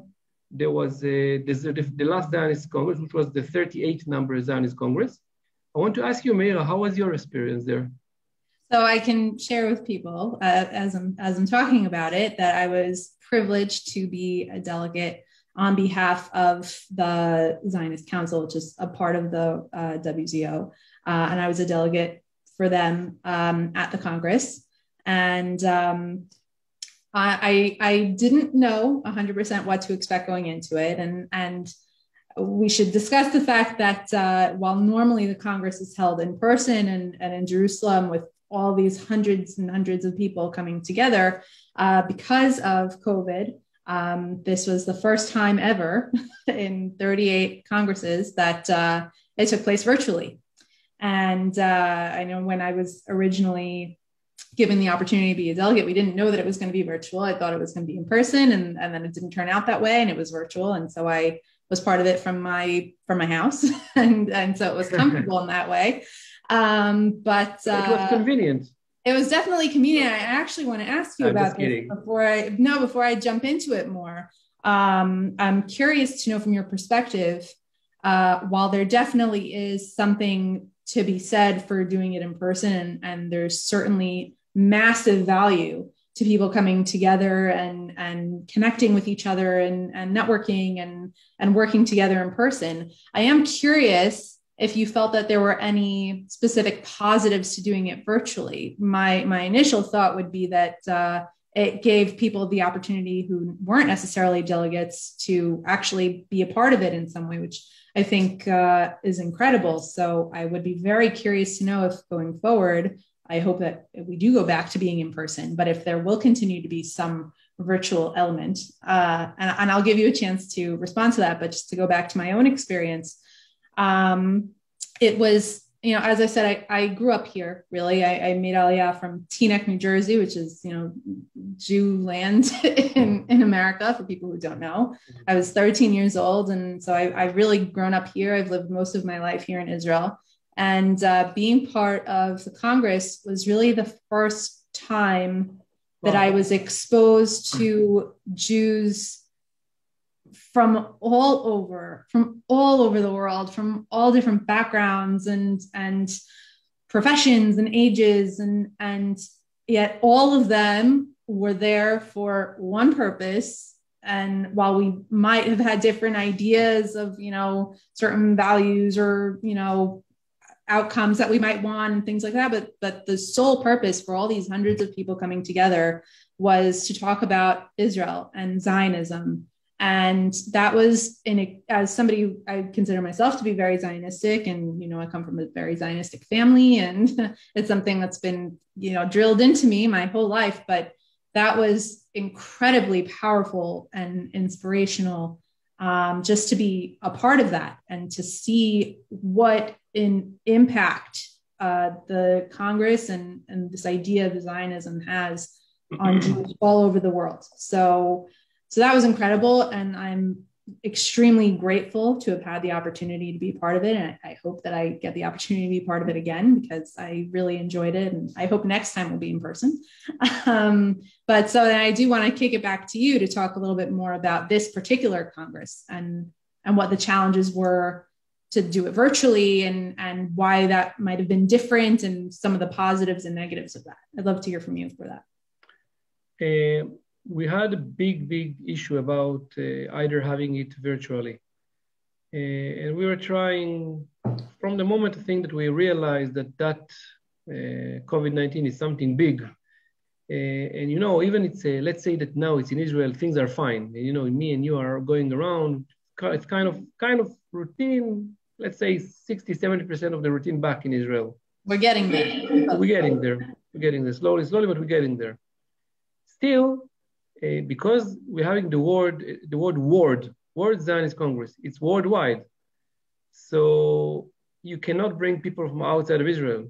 there was uh, the, the, last Zionist Congress, which was the 38th number Zionist Congress. I want to ask you, Meira, how was your experience there? So I can share with people uh, as I'm as I'm talking about it that I was privileged to be a delegate on behalf of the Zionist Council, which is a part of the uh, WZO, uh, and I was a delegate for them um, at the Congress, and um, I, I didn't know 100% what to expect going into it, and and we should discuss the fact that uh, while normally the Congress is held in person and, and in Jerusalem with all these hundreds and hundreds of people coming together uh, because of COVID. Um, this was the first time ever in 38 Congresses that uh, it took place virtually. And uh, I know when I was originally given the opportunity to be a delegate, we didn't know that it was going to be virtual. I thought it was going to be in person, and, and then it didn't turn out that way, and it was virtual. And so I was part of it from my from my house, and and so it was comfortable in that way. Um, but uh, it was uh, convenient. It was definitely convenient. I actually want to ask you I'm about this before I no before I jump into it more. Um, I'm curious to know from your perspective. Uh, while there definitely is something to be said for doing it in person, and, there's certainly massive value to people coming together and and connecting with each other and, and networking and and working together in person. I am curious if you felt that there were any specific positives to doing it virtually. My my initial thought would be that uh, it gave people the opportunity who weren't necessarily delegates to actually be a part of it in some way, which I think uh, is incredible. So I would be very curious to know if going forward, I hope that we do go back to being in person, but if there will continue to be some virtual element, uh, and, and I'll give you a chance to respond to that, but just to go back to my own experience um, it was you know, as I said, I, I grew up here. Really, I, I made Aliyah from Teaneck, New Jersey, which is you know Jew land in in America. For people who don't know, I was 13 years old, and so I, I've really grown up here. I've lived most of my life here in Israel, and uh, being part of the Congress was really the first time that I was exposed to Jews from all over, from all over the world, from all different backgrounds and and professions and ages, and and yet all of them were there for one purpose. And while we might have had different ideas of, you know, certain values or, you know, outcomes that we might want and things like that, but but the sole purpose for all these hundreds of people coming together was to talk about Israel and Zionism and that was in a, as somebody i consider myself to be very zionistic and you know i come from a very zionistic family and it's something that's been you know drilled into me my whole life. But that was incredibly powerful and inspirational um, just to be a part of that and to see what an impact uh, the congress and, and this idea of zionism has on jews all over the world. So so that was incredible and i'm extremely grateful to have had the opportunity to be part of it and i hope that i get the opportunity to be part of it again because i really enjoyed it and i hope next time we'll be in person. Um, but so i do want to kick it back to you to talk a little bit more about this particular congress and and what the challenges were to do it virtually and and why that might have been different and some of the positives and negatives of that. I'd love to hear from you for that. Uh, we had a big, big issue about uh, either having it virtually. Uh, and we were trying from the moment I think that we realized that that uh, COVID-19 is something big. Uh, and you know, even it's, uh, let's say that now it's in Israel, things are fine. You know, me and you are going around, it's kind of, kind of routine, let's say 60, 70% of the routine back in Israel. We're getting there. we're getting there. We're getting there slowly, slowly, but we're getting there. Still, uh, because we're having the word, the word word, World Zionist Congress, it's worldwide. So you cannot bring people from outside of Israel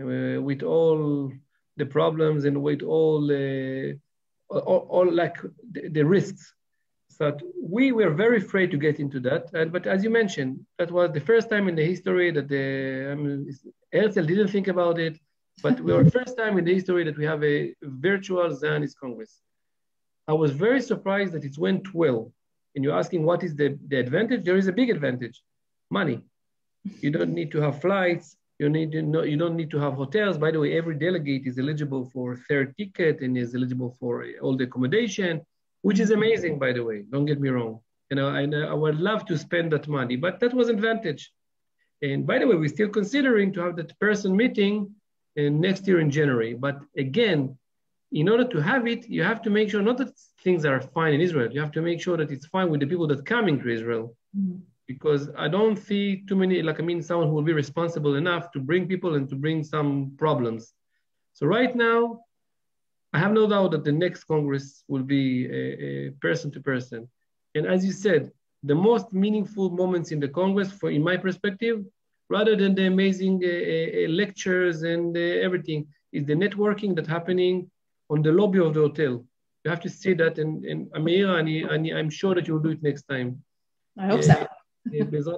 uh, with all the problems and with all, uh, all, all, like the, the, risks. So we were very afraid to get into that. And, but as you mentioned, that was the first time in the history that the, I mean, Herzl didn't think about it, but we were first time in the history that we have a virtual Zionist Congress. I was very surprised that it went well. And you're asking what is the, the advantage? There is a big advantage money. You don't need to have flights. You, need to know, you don't need to have hotels. By the way, every delegate is eligible for third ticket and is eligible for all the accommodation, which is amazing, by the way. Don't get me wrong. You know, I, uh, I would love to spend that money, but that was advantage. And by the way, we're still considering to have that person meeting in next year in January. But again, in order to have it, you have to make sure not that things are fine in Israel. You have to make sure that it's fine with the people that come into Israel. Mm-hmm. Because I don't see too many, like I mean, someone who will be responsible enough to bring people and to bring some problems. So right now, I have no doubt that the next Congress will be person to person. And as you said, the most meaningful moments in the Congress, for in my perspective, rather than the amazing uh, uh, lectures and uh, everything, is the networking that's happening on the lobby of the hotel. You have to see that, and, and Amir, and, and I'm sure that you'll do it next time. I hope so.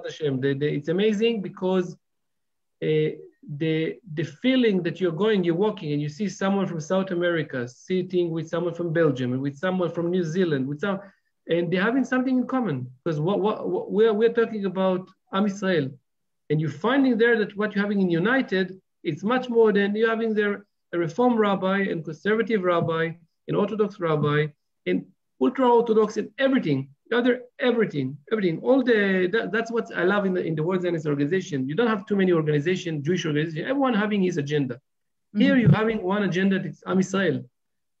Hashem. The, the, it's amazing because uh, the the feeling that you're going, you're walking, and you see someone from South America sitting with someone from Belgium and with someone from New Zealand, with some, and they're having something in common. Because what, what, what we're we're talking about Am Israel, and you're finding there that what you're having in United, it's much more than you're having there a Reform rabbi and conservative rabbi, an Orthodox rabbi, and ultra Orthodox and everything, other everything, everything. All the that, that's what I love in the in the World Zionist organization. You don't have too many organizations, Jewish organizations. Everyone having his agenda. Mm-hmm. Here you're having one agenda that's Am Israel.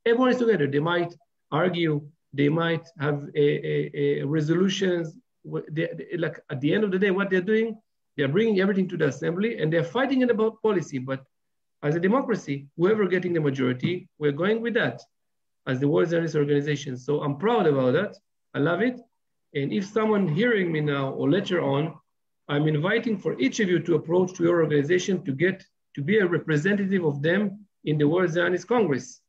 Everyone is together. They might argue. They might have a, a, a resolutions. They, they, like at the end of the day, what they're doing, they're bringing everything to the assembly and they're fighting it about policy. But as a democracy, whoever getting the majority, we're going with that as the World Zionist Organization. So I'm proud about that. I love it. And if someone hearing me now or later on I'm inviting for each of you to approach to your organization to get to be a representative of them in the World Zionist Congress.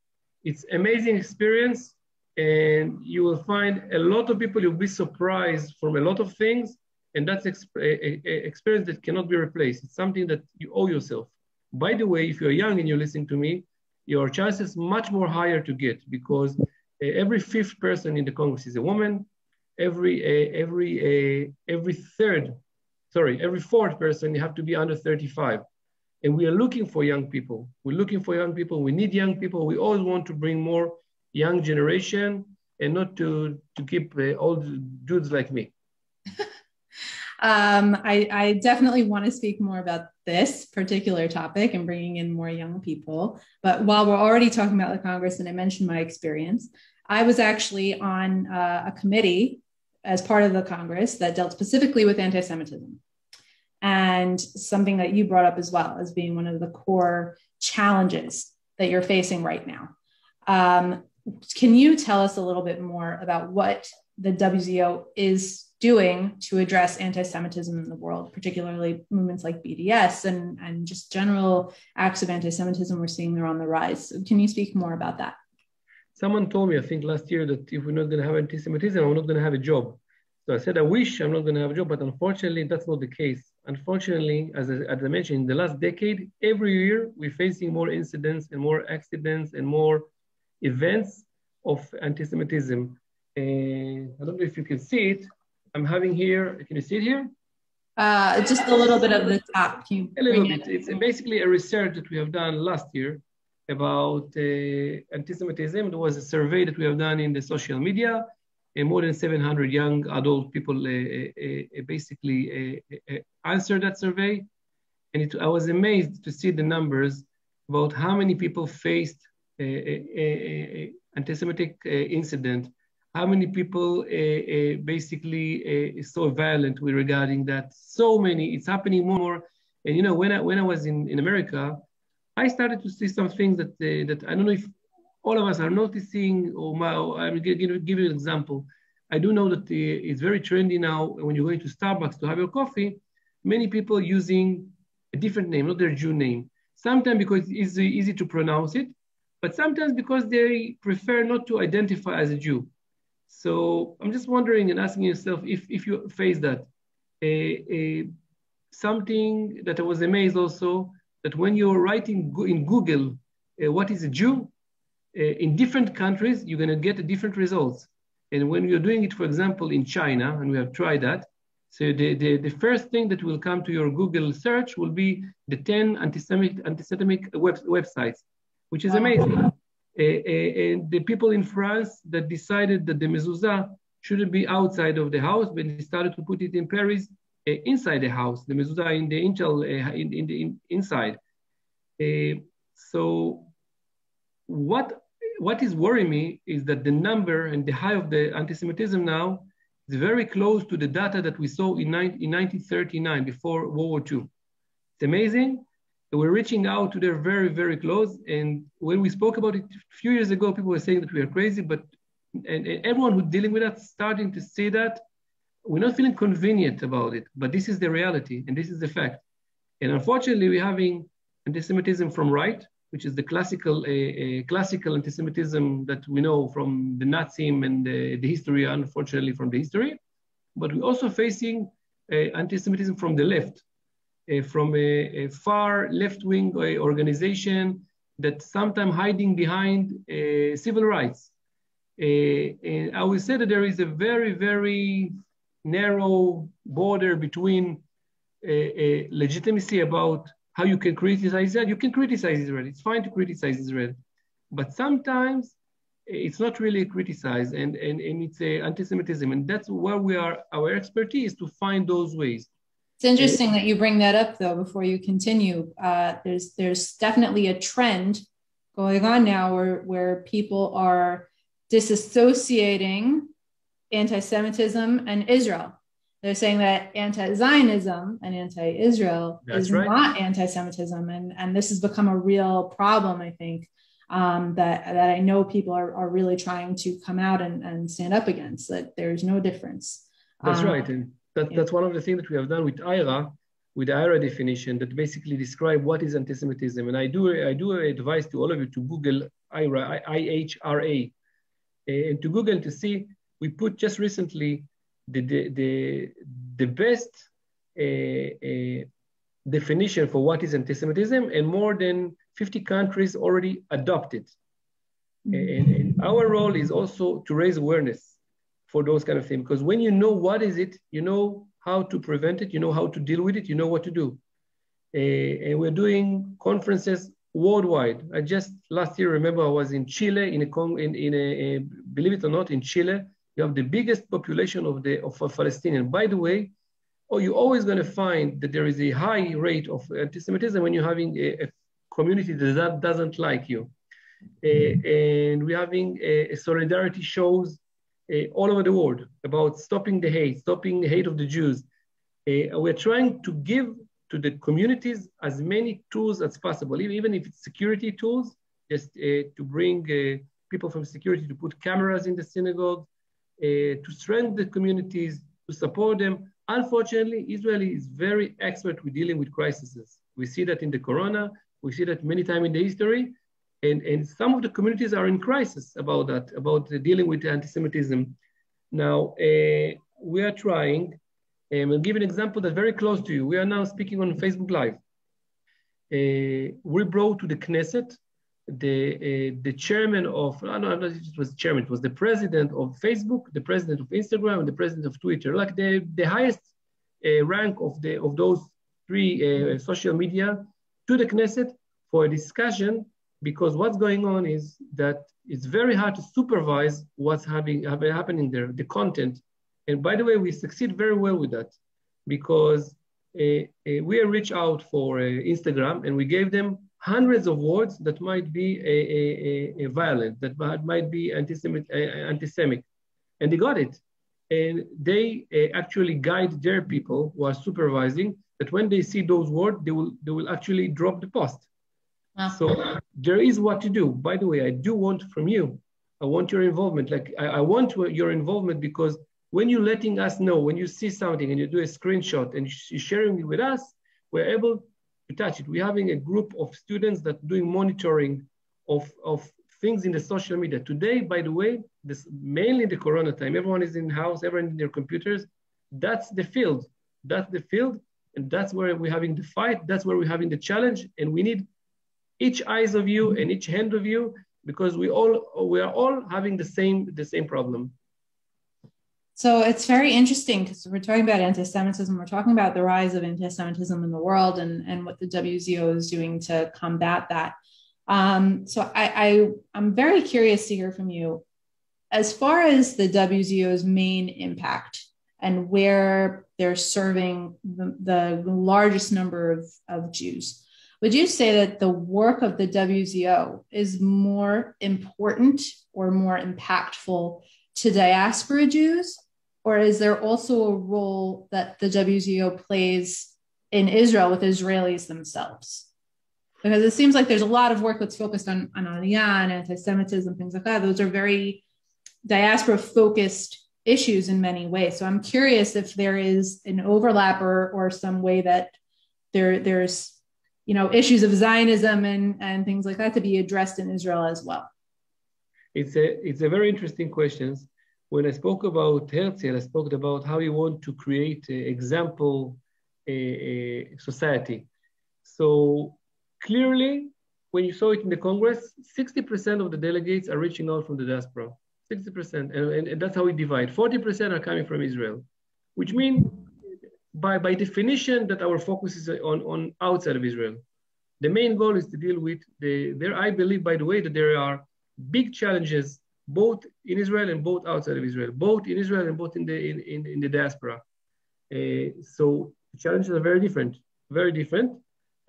It's amazing experience and you will find a lot of people, you'll be surprised from a lot of things and that's exp- a, a experience that cannot be replaced. It's something that you owe yourself. By the way, if you're young and you're listening to me, your chances much more higher to get because uh, every fifth person in the Congress is a woman. Every uh, every uh, every third, sorry, every fourth person you have to be under 35. And we are looking for young people. We're looking for young people. We need young people. We always want to bring more young generation and not to to keep uh, old dudes like me. um, I, I, definitely want to speak more about this particular topic and bringing in more young people. But while we're already talking about the Congress, and I mentioned my experience, I was actually on uh, a committee as part of the Congress that dealt specifically with anti Semitism. And something that you brought up as well as being one of the core challenges that you're facing right now. Um, can you tell us a little bit more about what the WZO is doing to address anti-Semitism in the world, particularly movements like BDS and, and just general acts of anti-Semitism we're seeing they're on the rise. So can you speak more about that? Someone told me, I think last year, that if we're not going to have anti-Semitism, I'm not going to have a job. So I said, I wish I'm not going to have a job, but unfortunately, that's not the case. Unfortunately, as I, as I mentioned, in the last decade, every year we're facing more incidents and more accidents and more events of anti-Semitism. I don't know if you can see it, I'm having here, can you see it here? Uh, just a little bit of the top. a little bit. It? It's basically a research that we have done last year about uh, anti-Semitism. There was a survey that we have done in the social media, and more than 700 young adult people uh, uh, uh basically uh, answered that survey. And it, I was amazed to see the numbers about how many people faced anti-Semitic incident how many people uh, uh, basically uh, so violent with regarding that. So many, it's happening more. And you know, when I when I was in, in America, I started to see some things that that I don't know if all of us are noticing. Or my, I'm going to give you an example. I do know that it's very trendy now when you're going to Starbucks to have your coffee. Many people using a different name, not their Jew name. Sometimes because it's easy to pronounce it, but sometimes because they prefer not to identify as a Jew. So I'm just wondering and asking yourself if, if you face that. A, a, something that I was amazed also that when you're writing in Google, uh, what is a Jew, uh, in different countries, you're going to get different results. And when you're doing it, for example, in China, and we have tried that, so the, the, the first thing that will come to your Google search will be the 10 anti-Semitic, anti-Semitic web, websites, which is amazing. Uh, uh, and the people in France that decided that the mezuzah shouldn't be outside of the house, but they started to put it in Paris uh, inside the house, the mezuzah in the intel, in, in the in, inside. so what what is worrying me is that the number and the high of the anti-Semitism now is very close to the data that we saw in, 19, in 1939 before World War II. It's amazing, we're reaching out to their very, very close. And when we spoke about it a few years ago, people were saying that we are crazy, but and, and everyone who's dealing with that starting to see that we're not feeling convenient about it, but this is the reality and this is the fact. And unfortunately, we're having anti-Semitism from right, which is the classical uh, uh, classical anti-Semitism that we know from the Nazism and the, the, history, unfortunately, from the history. But we're also facing uh, anti-Semitism from the left, Uh, from a, a far left-wing uh, organization that sometimes hiding behind uh, civil rights. Uh, and I would say that there is a very, very narrow border between uh, legitimacy about how you can criticize that. You can criticize Israel. It's fine to criticize Israel. But sometimes it's not really criticized and, and, and it's anti-Semitism. And that's where we are, our expertise to find those ways. It's interesting that you bring that up, though. Before you continue, uh, there's there's definitely a trend going on now where where people are disassociating anti-Semitism and Israel. They're saying that anti-Zionism and anti-Israel That's is right. not anti-Semitism, and and this has become a real problem. I think um, that that I know people are, are really trying to come out and, and stand up against. That there's no difference. That's um, right, and that, yeah. that's one of the things that we have done with IHRA, with the IHRA definition that basically describe what is anti-Semitism. And I do I do advise to all of you to Google IHRA, I-H-R-A, and to Google to see. We put just recently the the the, the best uh, uh, definition for what is anti-Semitism, and more than 50 countries already adopted. Mm-hmm. And, and our role is also to raise awareness for those kind of things. Because when you know what is it, you know how to prevent it, you know how to deal with it, you know what to do. Uh, and we're doing conferences worldwide. I just last year remember I was in Chile in a, in, in a, a believe it or not in Chile you have the biggest population of the of a Palestinian. By the way, oh, you're always going to find that there is a high rate of anti-Semitism when you're having a, a community that doesn't like you. Uh, and we're having a, a solidarity shows all over the world about stopping the hate, stopping the hate of the Jews. Uh, we're trying to give to the communities as many tools as possible, even if it's security tools, just uh, to bring people from security to put cameras in the synagogue, to strengthen the communities, to support them. Unfortunately, Israel is very expert with dealing with crises. We see that in the corona, we see that many times in the history, and, and some of the communities are in crisis about that, about dealing with anti-Semitism. Now, uh, we are trying, and I'll give an example that's very close to you. We are now speaking on Facebook Live. Uh, we brought to the Knesset the, uh, the chairman of, I don't know if it was chairman, it was the president of Facebook, the president of Instagram, and the president of Twitter, like the, the highest rank of, the, of those three social media to the Knesset for a discussion because what's going on is that it's very hard to supervise what's having, happening there, the content. And by the way, we succeed very well with that because uh, uh, we reach out for uh, Instagram and we gave them hundreds of words that might be a, a, a violent, that might be anti-Semitic, anti-Semitic, and they got it. And they uh, actually guide their people who are supervising that when they see those words, they will, they will actually drop the post. Wow. So there is what to do. By the way, I do want from you, I want your involvement. Like I, I want your involvement because when you're letting us know, when you see something and you do a screenshot and you're sharing it with us, we're able to touch it. We're having a group of students that are doing monitoring of, of things in the social media. Today, by the way, this mainly the corona time, everyone is in house, everyone in their computers. That's the field. That's the field. And that's where we're having the fight. That's where we're having the challenge. And we need each eyes of you and each hand of you because we all we are all having the same the same problem. So it's very interesting because we're talking about anti-semitism we're talking about the rise of anti-semitism in the world and and what the wzo is doing to combat that. Um, so I, I i'm very curious to hear from you. As far as the wzo's main impact and where they're serving the, the largest number of, of jews would you say that the work of the WZO is more important or more impactful to diaspora Jews? Or is there also a role that the WZO plays in Israel with Israelis themselves? Because it seems like there's a lot of work that's focused on, on Aliyah and anti Semitism, things like that. Those are very diaspora focused issues in many ways. So I'm curious if there is an overlap or, or some way that there, there's you know issues of Zionism and and things like that to be addressed in Israel as well? It's a it's a very interesting question. When I spoke about Herzl, I spoke about how you want to create an example a, a society. So clearly, when you saw it in the Congress, 60% of the delegates are reaching out from the diaspora. 60%, and, and, and that's how we divide. 40% are coming from Israel, which means by, by definition that our focus is on, on outside of Israel. The main goal is to deal with the, there, I believe, by the way, that there are big challenges both in Israel and both outside of Israel, both in Israel and both in the, in, in, in the diaspora. Uh, so challenges are very different, very different,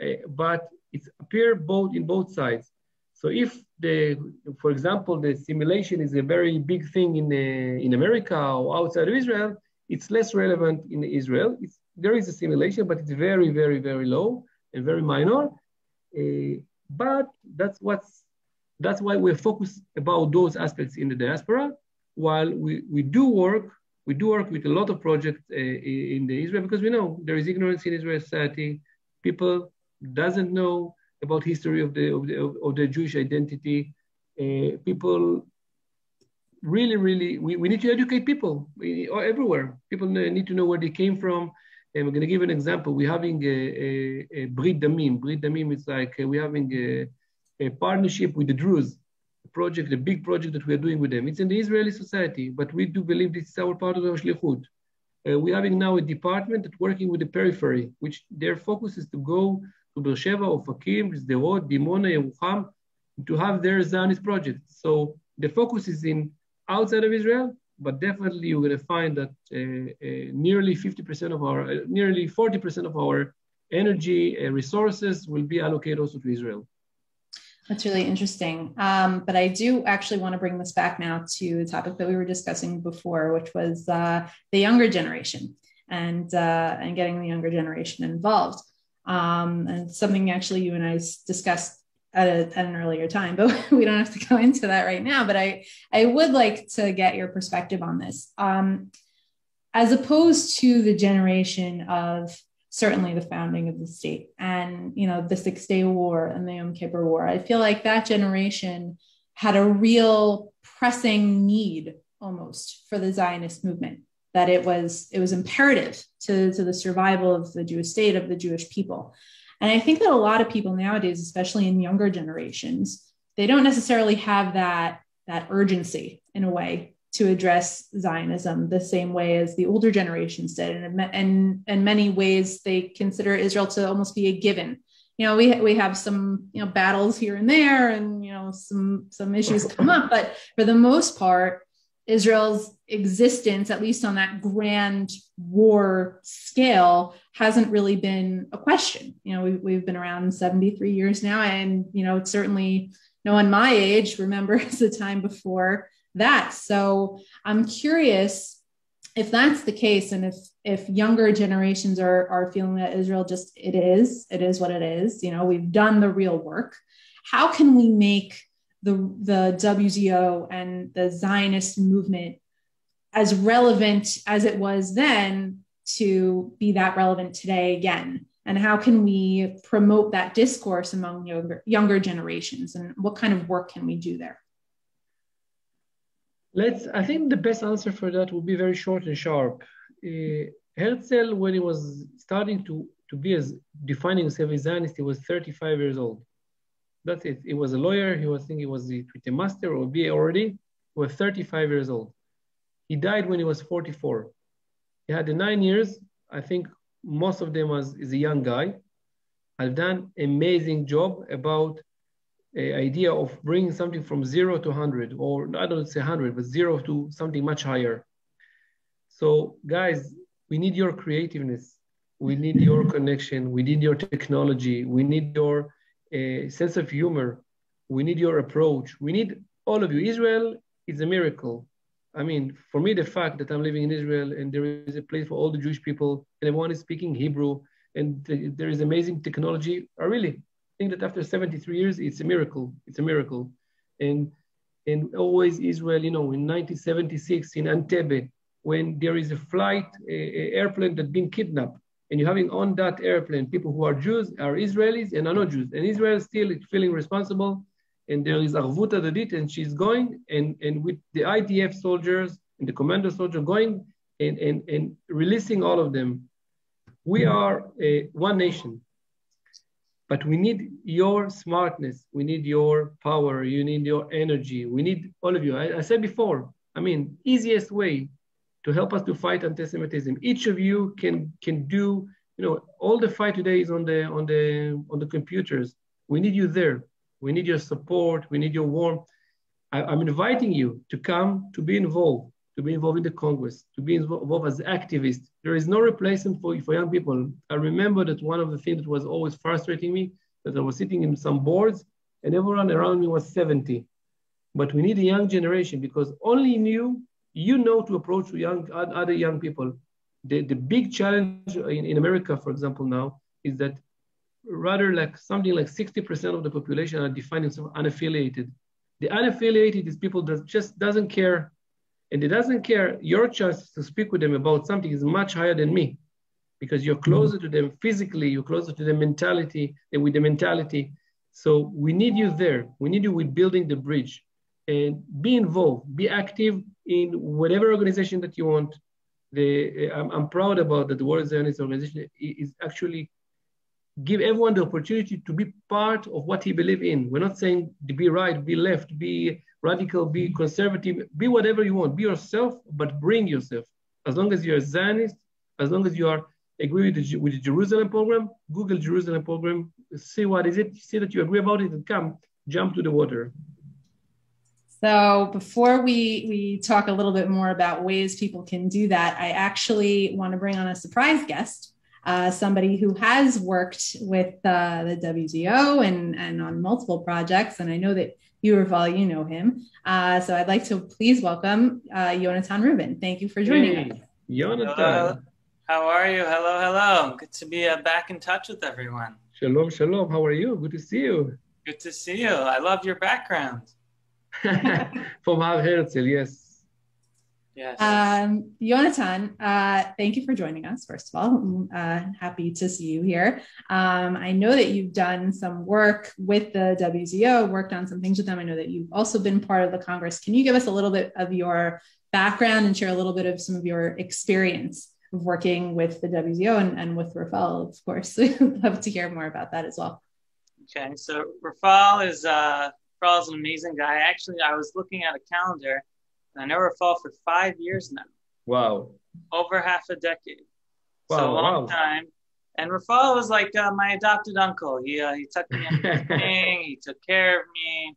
uh, but it's appear both in both sides. So if the, for example, the assimilation is a very big thing in, the, in America or outside of Israel, it's less relevant in Israel. It's, there is assimilation, but it's very, very, very low and very minor. Uh, but that's what's that's why we're focused about those aspects in the diaspora, while we, we do work We do work with a lot of projects uh, in the Israel because we know there is ignorance in Israel society. People doesn't know about history of the of the, of the Jewish identity. Uh, people really, really, we, we need to educate people we, everywhere. People need to know where they came from. And we're going to give an example. We're having a, a, a Brit Damim. Brit Damim is like uh, we're having a, a partnership with the Druze project, a big project that we are doing with them. It's in the Israeli society, but we do believe this is our part of our shlichut. Uh, we're having now a department that's working with the periphery, which their focus is to go to Beersheba, Ofakim, Sderot, Dimona, Yerucham, to have their Zionist project. So the focus is in outside of Israel, but definitely you're going to find that uh, uh, nearly 50% of our, uh, nearly 40% of our energy resources will be allocated also to Israel. That's really interesting. Um, but I do actually want to bring this back now to the topic that we were discussing before, which was uh, the younger generation and uh, and getting the younger generation involved. Um, and something actually you and I discussed at, a, at, an earlier time, but we don't have to go into that right now. But I I would like to get your perspective on this, um, as opposed to the generation of certainly the founding of the state and you know the Six Day War and the Yom Kippur War. I feel like that generation had a real pressing need almost for the Zionist movement that it was it was imperative to, to the survival of the Jewish state of the Jewish people. And I think that a lot of people nowadays, especially in younger generations, they don't necessarily have that that urgency in a way to address Zionism the same way as the older generations did. And in, in many ways, they consider Israel to almost be a given. You know, we, we have some, you know, battles here and there and, you know, some, some issues come up, but for the most part, Israel's existence, at least on that grand war scale, hasn't really been a question. You know, we, we've been around 73 years now, and, you know, certainly no one my age remembers the time before that. So I'm curious if that's the case and if if younger generations are are feeling that Israel just it is, it is what it is, you know, we've done the real work. How can we make the the WZO and the Zionist movement as relevant as it was then to be that relevant today again? And how can we promote that discourse among younger younger generations? And what kind of work can we do there? Let's. I think the best answer for that would be very short and sharp. Uh, Herzl, when he was starting to to be as defining himself as Zionist, he was 35 years old. That's it. He was a lawyer. He was thinking he was the a master or BA already. He was 35 years old. He died when he was 44. He had the nine years. I think most of them was is a young guy. I've done amazing job about the idea of bringing something from zero to 100, or I don't say 100, but zero to something much higher. So, guys, we need your creativeness. We need your connection. We need your technology. We need your uh, sense of humor. We need your approach. We need all of you. Israel is a miracle. I mean, for me, the fact that I'm living in Israel and there is a place for all the Jewish people and everyone is speaking Hebrew and there is amazing technology, I really think that after 73 years, it's a miracle. It's a miracle. And, and always Israel, you know, in 1976 in Entebbe, when there is a flight, a, a airplane that's been kidnapped, and you're having on that airplane people who are Jews, are Israelis, and are not Jews. And Israel is still feeling responsible, and there is Arvut Hadadit, and she's going, and, and with the IDF soldiers and the commando soldier going and, and, and releasing all of them. We hmm. are a, one nation. But we need your smartness. We need your power. You need your energy. We need all of you. I, I said before, I mean, easiest way to help us to fight anti-Semitism. Each of you can can do, you know, all the fight today is on the on the on the computers. We need you there. We need your support. We need your warmth. I, I'm inviting you to come to be involved to be involved in the Congress, to be involved as activists. There is no replacement for, for young people. I remember that one of the things that was always frustrating me that I was sitting in some boards and everyone around me was 70. But we need a young generation because only you, you know to approach young, other young people. The, the big challenge in, in America, for example, now is that rather like something like 60% of the population are defined as unaffiliated. The unaffiliated is people that just doesn't care and it doesn't care. Your chance to speak with them about something is much higher than me, because you're mm-hmm. closer to them physically, you're closer to the mentality and with the mentality. So we need you there. We need you with building the bridge, and be involved, be active in whatever organization that you want. The uh, I'm, I'm proud about that the World Zionist organization is actually give everyone the opportunity to be part of what he believes in. We're not saying to be right, be left, be radical, be mm-hmm. conservative, be whatever you want. Be yourself, but bring yourself. As long as you're a Zionist, as long as you are agree with the, with the Jerusalem program, Google Jerusalem program, see what is it, see that you agree about it, and come jump to the water. So before we we talk a little bit more about ways people can do that, I actually want to bring on a surprise guest uh, somebody who has worked with uh, the WZO and, and on multiple projects. And I know that you, Rafal, you know him. Uh, so I'd like to please welcome uh, Yonatan Rubin. Thank you for joining hey, us. Yonatan. Hello. How are you? Hello, hello. Good to be uh, back in touch with everyone. Shalom, shalom. How are you? Good to see you. Good to see you. I love your background. From Har Herzl, yes. Yes. Um, Yonatan, uh, thank you for joining us, first of all. Uh, happy to see you here. Um, I know that you've done some work with the WZO, worked on some things with them. I know that you've also been part of the Congress. Can you give us a little bit of your background and share a little bit of some of your experience of working with the WZO and, and with Rafal, of course? We'd love to hear more about that as well. Okay, so Rafal is, uh, Is an amazing guy. Actually, I was looking at a calendar and I never fall for five years now. Wow. Over half a decade. Wow, so a long wow. time. And Rafal was like uh, my adopted uncle. He, uh, he took me under his. He took care of me,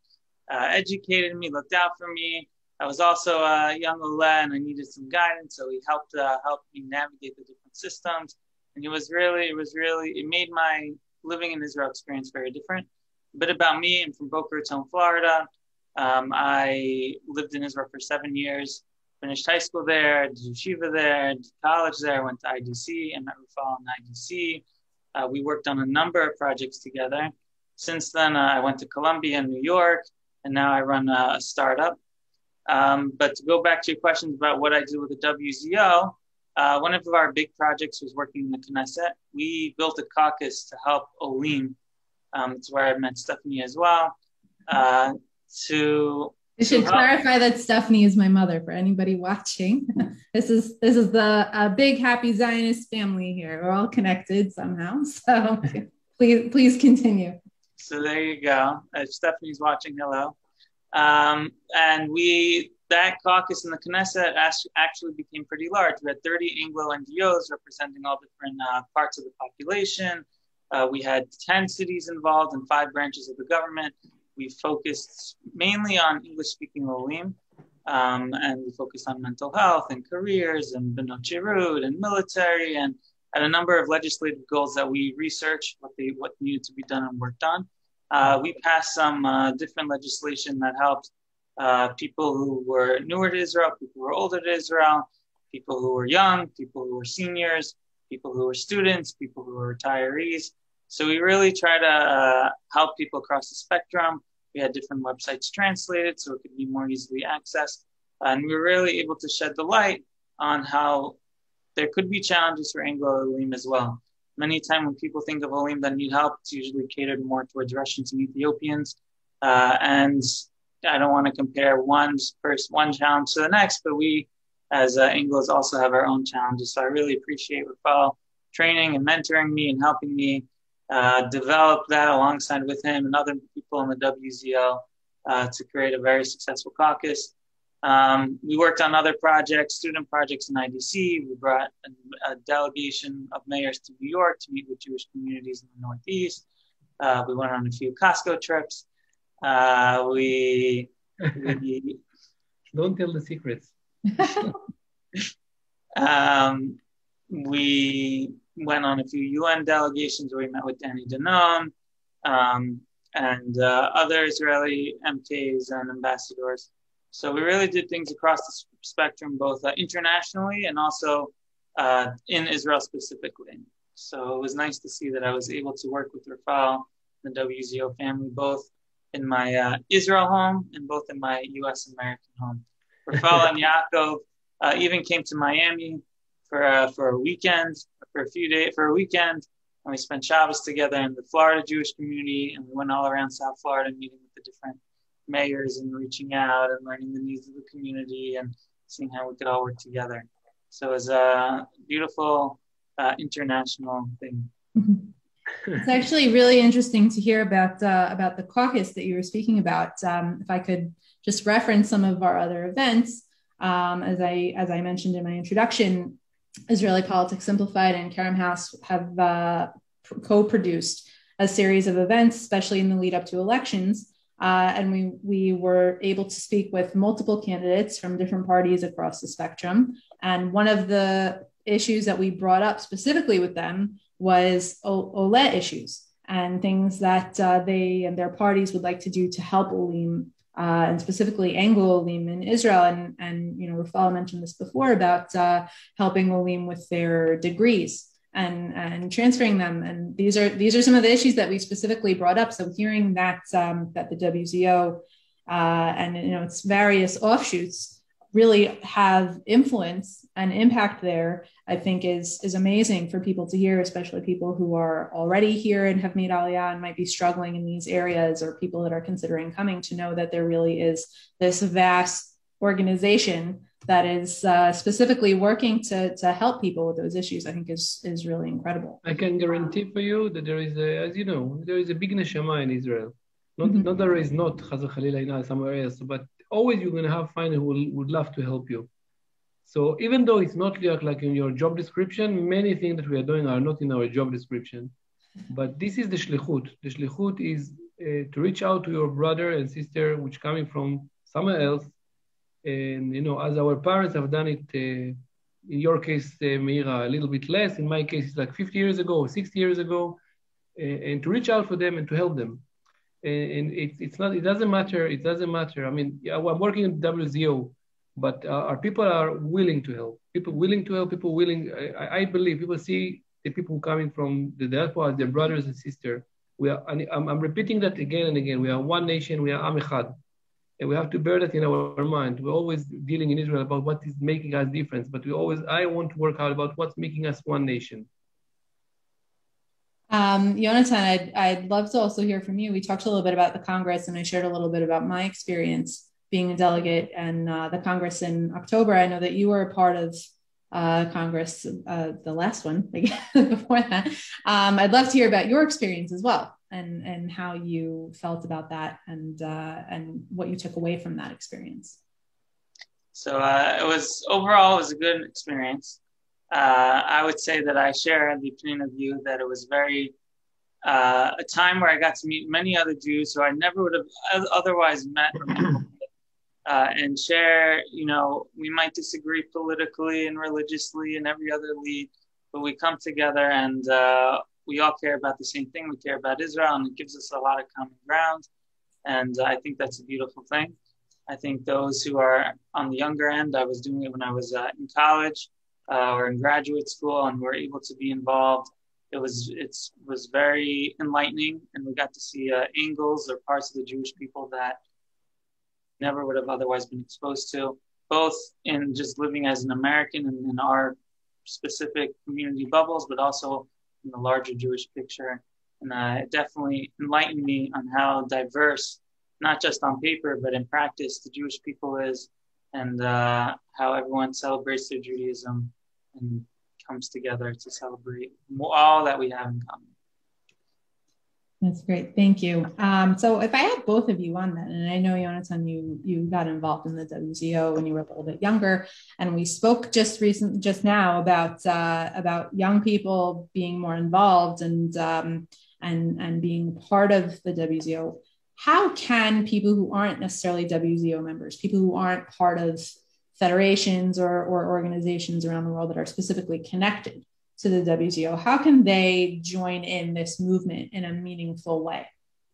uh, educated me, looked out for me. I was also a young Ole and I needed some guidance, so he helped uh, help me navigate the different systems. And it was really, it was really, it made my living in Israel experience very different. A bit about me: I'm from Boca Raton, Florida. Um, I lived in Israel for seven years, finished high school there, did yeshiva there, did college there, went to IDC and met Rafal in IDC. Uh, we worked on a number of projects together. Since then, uh, I went to Columbia and New York, and now I run a, a startup. Um, but to go back to your questions about what I do with the WZO, uh, one of our big projects was working in the Knesset. We built a caucus to help Olim. Um, it's where I met Stephanie as well. Uh, to I should clarify that Stephanie is my mother for anybody watching. this is this is the big happy Zionist family here. We're all connected somehow. So please please continue. So there you go. If Stephanie's watching, hello. Um, and we that caucus in the Knesset actually became pretty large. We had 30 Anglo NGOs representing all different uh, parts of the population. Uh, we had 10 cities involved and five branches of the government we focused mainly on English speaking Olim. Um, and we focused on mental health and careers and Bnot Sherut and military and had a number of legislative goals that we researched what they what needed to be done and worked on. Uh, we passed some uh, different legislation that helped uh, people who were newer to Israel, people who were older to Israel, people who were young, people who were seniors, people who were students, people who were retirees. So we really try to uh, help people across the spectrum. We had different websites translated so it could be more easily accessed. And we were really able to shed the light on how there could be challenges for Anglo Olim as well. Many times when people think of Olim that need help, it's usually catered more towards Russians and Ethiopians. Uh, and I don't want to compare one first one challenge to the next, but we as uh, Anglos also have our own challenges. So I really appreciate Rafael training and mentoring me and helping me uh, developed that alongside with him and other people in the WZO uh, to create a very successful caucus. Um, we worked on other projects, student projects in IDC. We brought a, a, delegation of mayors to New York to meet with Jewish communities in the Northeast. Uh, we went on a few Costco trips. Uh, we, we don't tell the secrets. um, we went on a few UN delegations where we met with Danny Danon um, and uh, other Israeli MKs and ambassadors. So we really did things across the spectrum, both uh, internationally and also uh, in Israel specifically. So it was nice to see that I was able to work with Rafal, the WZO family, both in my uh, Israel home and both in my US American home. Rafal and Yaakov uh, even came to Miami for uh, for a weekend, for a few days, for a weekend, and we spent Shabbos together in the Florida Jewish community, and we went all around South Florida meeting with the different mayors and reaching out and learning the needs of the community and seeing how we could all work together. So it was a beautiful uh, international thing. It's actually really interesting to hear about uh, about the caucus that you were speaking about. Um, if I could just reference some of our other events, um, as I as I mentioned in my introduction, Israeli Politics Simplified and Kerem House have uh, co-produced a series of events, especially in the lead up to elections. Uh, and we, we were able to speak with multiple candidates from different parties across the spectrum. And one of the issues that we brought up specifically with them was OLE issues and things that uh, they and their parties would like to do to help Olim uh, and specifically Anglo Olim in Israel. And, and you know, Rafal mentioned this before about uh, helping Olim with their degrees and, and transferring them. And these are these are some of the issues that we specifically brought up. So hearing that um, that the WZO uh, and you know its various offshoots really have influence and impact there i think is is amazing for people to hear especially people who are already here and have made aliyah and might be struggling in these areas or people that are considering coming to know that there really is this vast organization that is uh, specifically working to, to help people with those issues i think is is really incredible i can guarantee for you that there is a as you know there is a big neshama in israel not, mm-hmm. not there is not in somewhere else, but always you're going to have find who will, would love to help you. So even though it's not like, like in your job description, many things that we are doing are not in our job description. But this is the shlichut. The shlichut is uh, to reach out to your brother and sister, which coming from somewhere else. And you know, as our parents have done it, uh, in your case, uh, Meira, a little bit less. In my case, it's like 50 years ago, 60 years ago, and to reach out for them and to help them and it, it's not it doesn't matter it doesn't matter. I mean i'm working in wzo but uh, our people are willing to help. People willing to help people willing i, I believe people see the people coming from the diaspora as their brothers and sisters we are I'm, I'm, repeating that again and again. We are one nation we are amichad and we have to bear that in our mind. We're always dealing in israel about what is making us difference but we always i want to work out about what's making us one nation um, Yonatan, I'd, I'd love to also hear from you. We talked a little bit about the Congress, and I shared a little bit about my experience being a delegate and uh, the Congress in October. I know that you were a part of uh, Congress, uh, the last one before that. Um, I'd love to hear about your experience as well, and and how you felt about that, and uh, and what you took away from that experience. So uh, it was overall it was a good experience uh, I would say that I share the opinion of you that it was very uh, a time where I got to meet many other Jews who I never would have otherwise met uh, and share. You know, we might disagree politically and religiously and every other lead, but we come together and uh, we all care about the same thing. We care about Israel, and it gives us a lot of common ground. And I think that's a beautiful thing. I think those who are on the younger end, I was doing it when I was uh, in college uh, or in graduate school and were able to be involved. It was it was very enlightening, and we got to see uh, angles or parts of the Jewish people that never would have otherwise been exposed to, both in just living as an American and in our specific community bubbles, but also in the larger Jewish picture. And uh, it definitely enlightened me on how diverse, not just on paper, but in practice, the Jewish people is, and uh, how everyone celebrates their Judaism and comes together to celebrate all that we have in common. That's great. Thank you. Um, so if I have both of you on that, and I know Jonathan, you you got involved in the WZO when you were a little bit younger, and we spoke just recent just now about uh, about young people being more involved and um, and and being part of the WZO. How can people who aren't necessarily WZO members, people who aren't part of federations or, or organizations around the world that are specifically connected to the WZO? how can they join in this movement in a meaningful way?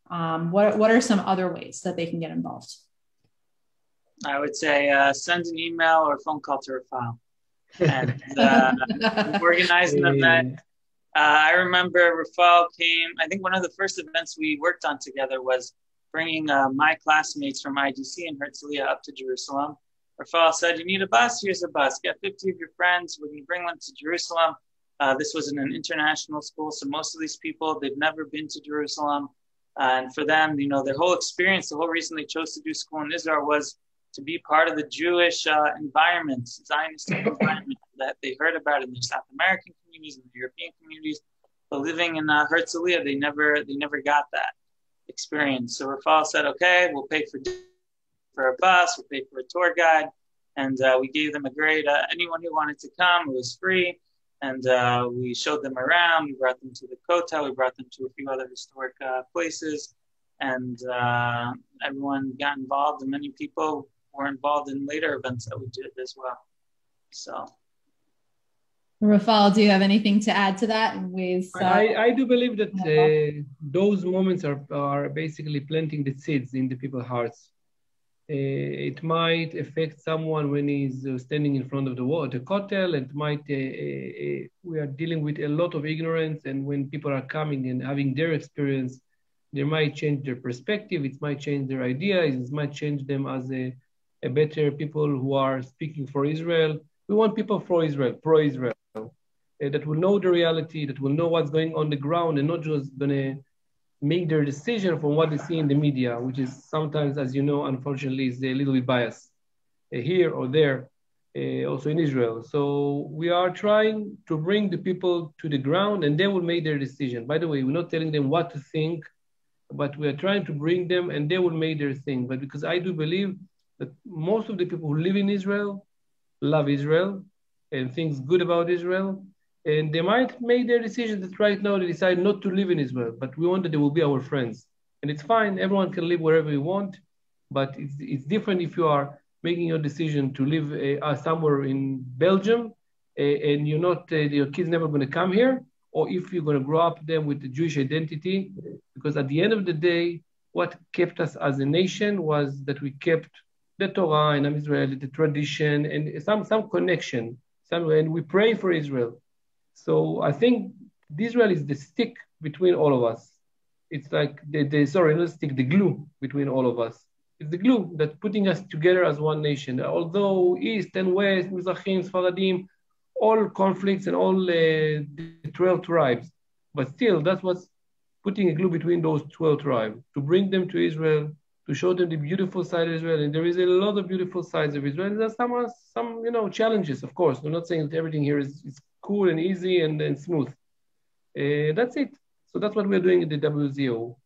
Um, what, what are some other ways that they can get involved? I would say uh, send an email or phone call to Rafal and uh, organize an event. Uh, I remember Rafal came, I think one of the first events we worked on together was bringing uh, my classmates from IDC and Herzliya up to Jerusalem Rafal said, You need a bus? Here's a bus. Get 50 of your friends. We're going to bring them to Jerusalem. Uh, this was in an international school, so most of these people, they've never been to Jerusalem. Uh, and for them, you know, their whole experience, the whole reason they chose to do school in Israel was to be part of the Jewish uh, environment, Zionist environment that they heard about in the South American communities and the European communities. But living in uh, Herzliya, they never they never got that experience. So Rafal said, "Okay, we'll pay for for a bus, we paid for a tour guide, and uh, we gave them a grade. Uh, anyone who wanted to come, it was free." and uh, we showed them around. We brought them to the Kotel. We brought them to a few other historic uh, places, and uh, everyone got involved. And many people were involved in later events that we did as well. So. Rafal, do you have anything to add to that in ways? Uh, I, I do believe that uh, those moments are, are basically planting the seeds in the people's hearts it might affect someone when he's uh, standing in front of the wall, the kotel. It might, uh, we are dealing with a lot of ignorance. And when people are coming and having their experience, they might change their perspective. It might change their ideas. It might change them as a, a better people who are speaking for Israel. We want people for Israel, pro Israel, that will know the reality, that will know what's going on the ground and not just gonna make their decision from what they see in the media, which is sometimes, as you know, unfortunately, is a little bit biased uh, here or there, uh, also in Israel. So we are trying to bring the people to the ground and they will make their decision. By the way, we're not telling them what to think, but we are trying to bring them and they will make their thing. But because I do believe that most of the people who live in Israel love Israel and thinks good about Israel and they might make their decision that right now they decide not to live in Israel, but we want that they will be our friends. And it's fine, everyone can live wherever you want, but it's, it's different if you are making your decision to live uh, somewhere in Belgium uh, and you're not, uh, your kids never going to come here, or if you're going to grow up them with the Jewish identity, because at the end of the day, what kept us as a nation was that we kept the Torah and Israel, the tradition, and some, some connection. Some, and we pray for Israel. So I think Israel is the stick between all of us. It's like the, the sorry, not stick, the glue between all of us. It's the glue that's putting us together as one nation. Although East and West, Mizrahim, Sfaradim, all conflicts and all uh, the 12 tribes, but still that's what's putting a glue between those 12 tribes to bring them to Israel, to show them the beautiful side of Israel. And there is a lot of beautiful sides of Israel. There's some, some you know, challenges, of course. We're not saying that everything here is, is cool and easy and, and smooth. Uh, that's it. So that's what we're doing at the WZO.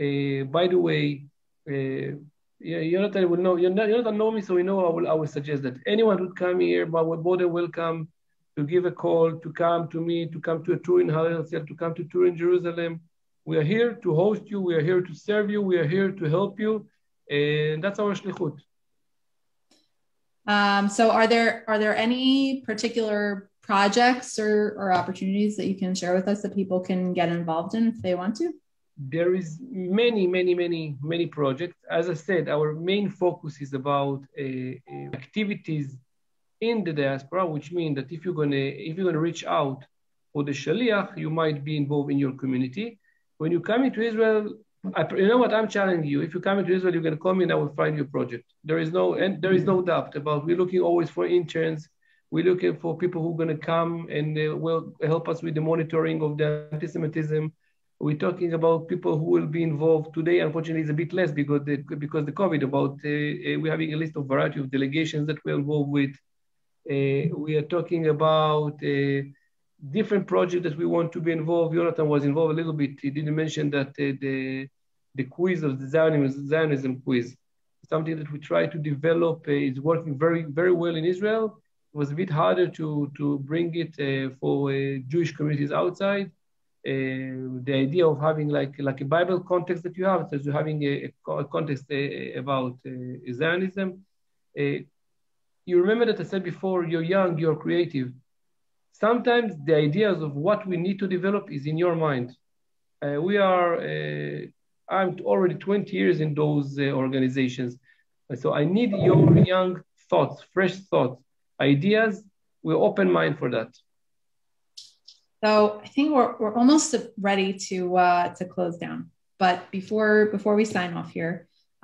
Uh, by the way, uh, yeah, Jonathan will know. Jonathan know me, so we know. I will. I will suggest that anyone would come here, but we're more than welcome to give a call, to come to me, to come to a tour in Herzliya, to come to tour in Jerusalem. We are here to host you. We are here to serve you. We are here to help you, and that's our shlichut. Um, so, are there are there any particular projects or, or opportunities that you can share with us that people can get involved in if they want to? There is many, many, many, many projects. As I said, our main focus is about uh, uh, activities in the diaspora, which means that if you're gonna if you're gonna reach out for the shaliach, you might be involved in your community. When you come into Israel, I, you know what I'm challenging you. If you come into Israel, you're gonna come in. I will find your project. There is no and there is no doubt about. We're looking always for interns we're looking for people who are going to come and uh, will help us with the monitoring of the anti-Semitism. We're talking about people who will be involved today. Unfortunately, it's a bit less because the, because the COVID. About uh, uh, we're having a list of variety of delegations that we're involved with. Uh, we are talking about uh, different projects that we want to be involved. Jonathan was involved a little bit. He didn't mention that uh, the the quiz of the Zionism, Zionism quiz, something that we try to develop, is working very very well in Israel was a bit harder to, to bring it uh, for uh, Jewish communities outside. Uh, the idea of having like like a Bible context that you have, so having a, a context uh, about uh, Zionism. Uh, you remember that I said before, you're young, you're creative. Sometimes the ideas of what we need to develop is in your mind. we are, I'm already 20 years in those organizations. So I need your young thoughts, fresh thoughts ideas, we're open mind for that. So I think we're, we're almost ready to uh, to close down. But before before we sign off here,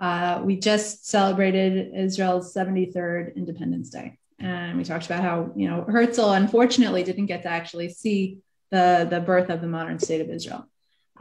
Uh, we just celebrated Israel's 73rd Independence Day. And we talked about how, you know, Herzl unfortunately didn't get to actually see the, the birth of the modern state of Israel.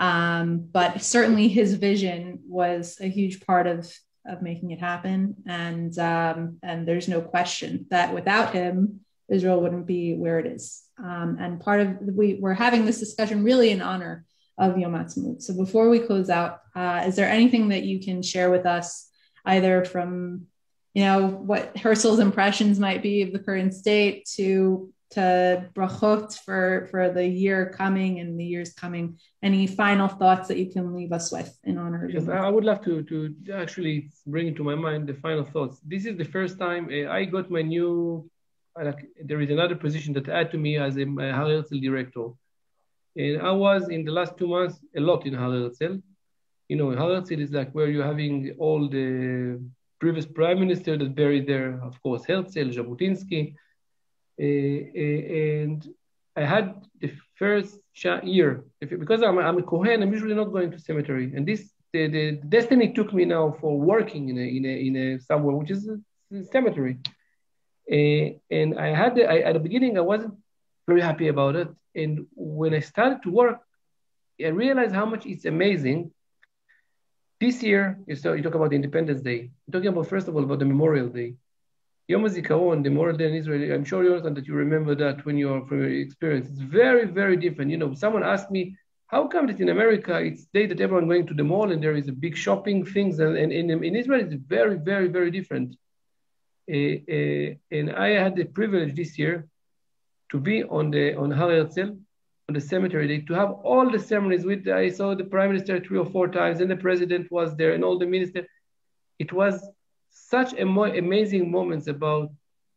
Um, but certainly his vision was a huge part of, of making it happen. And, um, and there's no question that without him, Israel wouldn't be where it is. Um, and part of we, we're having this discussion really in honor of Yom Ha'atzmaut. So before we close out, uh, is there anything that you can share with us, either from you know what Herzl's impressions might be of the current state to to brachot for for the year coming and the years coming. Any final thoughts that you can leave us with in honor? Yes, I would love to to actually bring into my mind the final thoughts. This is the first time uh, I got my new. Like, there is another position that add to me as a, Herzl director, and I was in the last two months a lot in Herzl. You know, Herzl is like where you're having all the previous prime minister that buried there, of course, Herzl, Jabotinsky. Uh, uh, and I had the first year, because I'm, I'm a Kohen, I'm usually not going to cemetery. And this, the, the destiny took me now for working in a, in a, in a somewhere, which is a, cemetery. Uh, and I had, I, at the beginning, I wasn't very happy about it. And when I started to work, I realized how much it's amazing. This year, you, you talk about Independence Day. You're talking about, first of all, about the Memorial Day. Yom HaZikaron, the Memorial Day in Israel, I'm sure, Jonathan, that you remember that when you're from your experience. It's very, very different. You know, someone asked me, how come that in America it's day that everyone going to the mall and there is a big shopping things, and, and, and in Israel it's very, very, very different. Uh, uh, and I had the privilege this year to be on the on Har Herzl, on the cemetery day, to have all the ceremonies with. I saw the prime minister three or four times, and the president was there, and all the ministers. It was such amazing moments about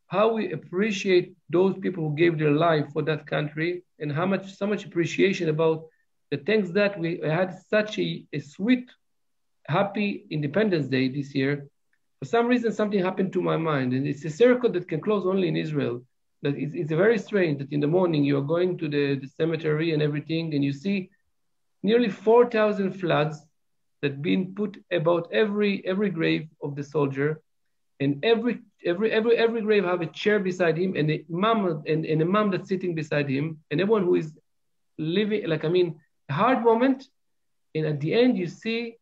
how we appreciate those people who gave their life for that country, and how much so much appreciation about the things that we had such a, a sweet, happy Independence Day this year. For some reason, something happened to my mind, and it's a circle that can close only in Israel that it's, it's very strange that in the morning you are going to the, the cemetery and everything, and you see nearly 4,000 flags that been put about every every grave of the soldier, and every every every every grave have a chair beside him and a mom and, and a mom that's sitting beside him, and everyone who is living like I mean a hard moment, and at the end you see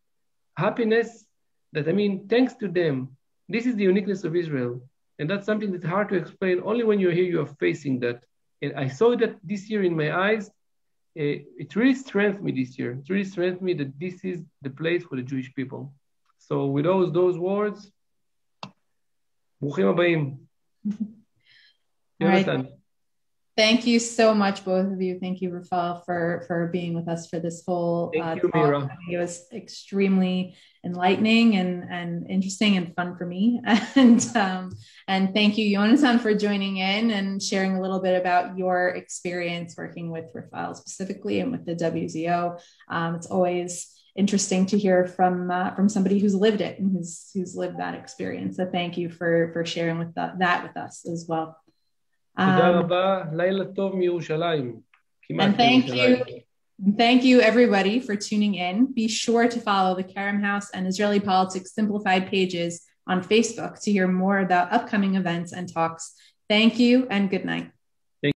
happiness that I mean thanks to them. This is the uniqueness of Israel. And that's something that's hard to explain. Only when you're here, you are facing that. And I saw that this year in my eyes Uh, it really strengthened me this year. It really strengthened me that this is the place for the Jewish people. So with those those words, ברוכים הבאים. Right. Thank you so much, both of you. Thank you, Rafael, for for being with us for this whole uh, you, talk. It was extremely enlightening and and interesting and fun for me. And um, and thank you, Jonathan, for joining in and sharing a little bit about your experience working with Rafael specifically and with the WZO. Um, it's always interesting to hear from uh, from somebody who's lived it and who's who's lived that experience. So thank you for for sharing with the, that with us as well. Um, and thank you. Thank you, everybody, for tuning in. Be sure to follow the Kerem House and Israeli Politics Simplified pages on Facebook to hear more about upcoming events and talks. Thank you and good night.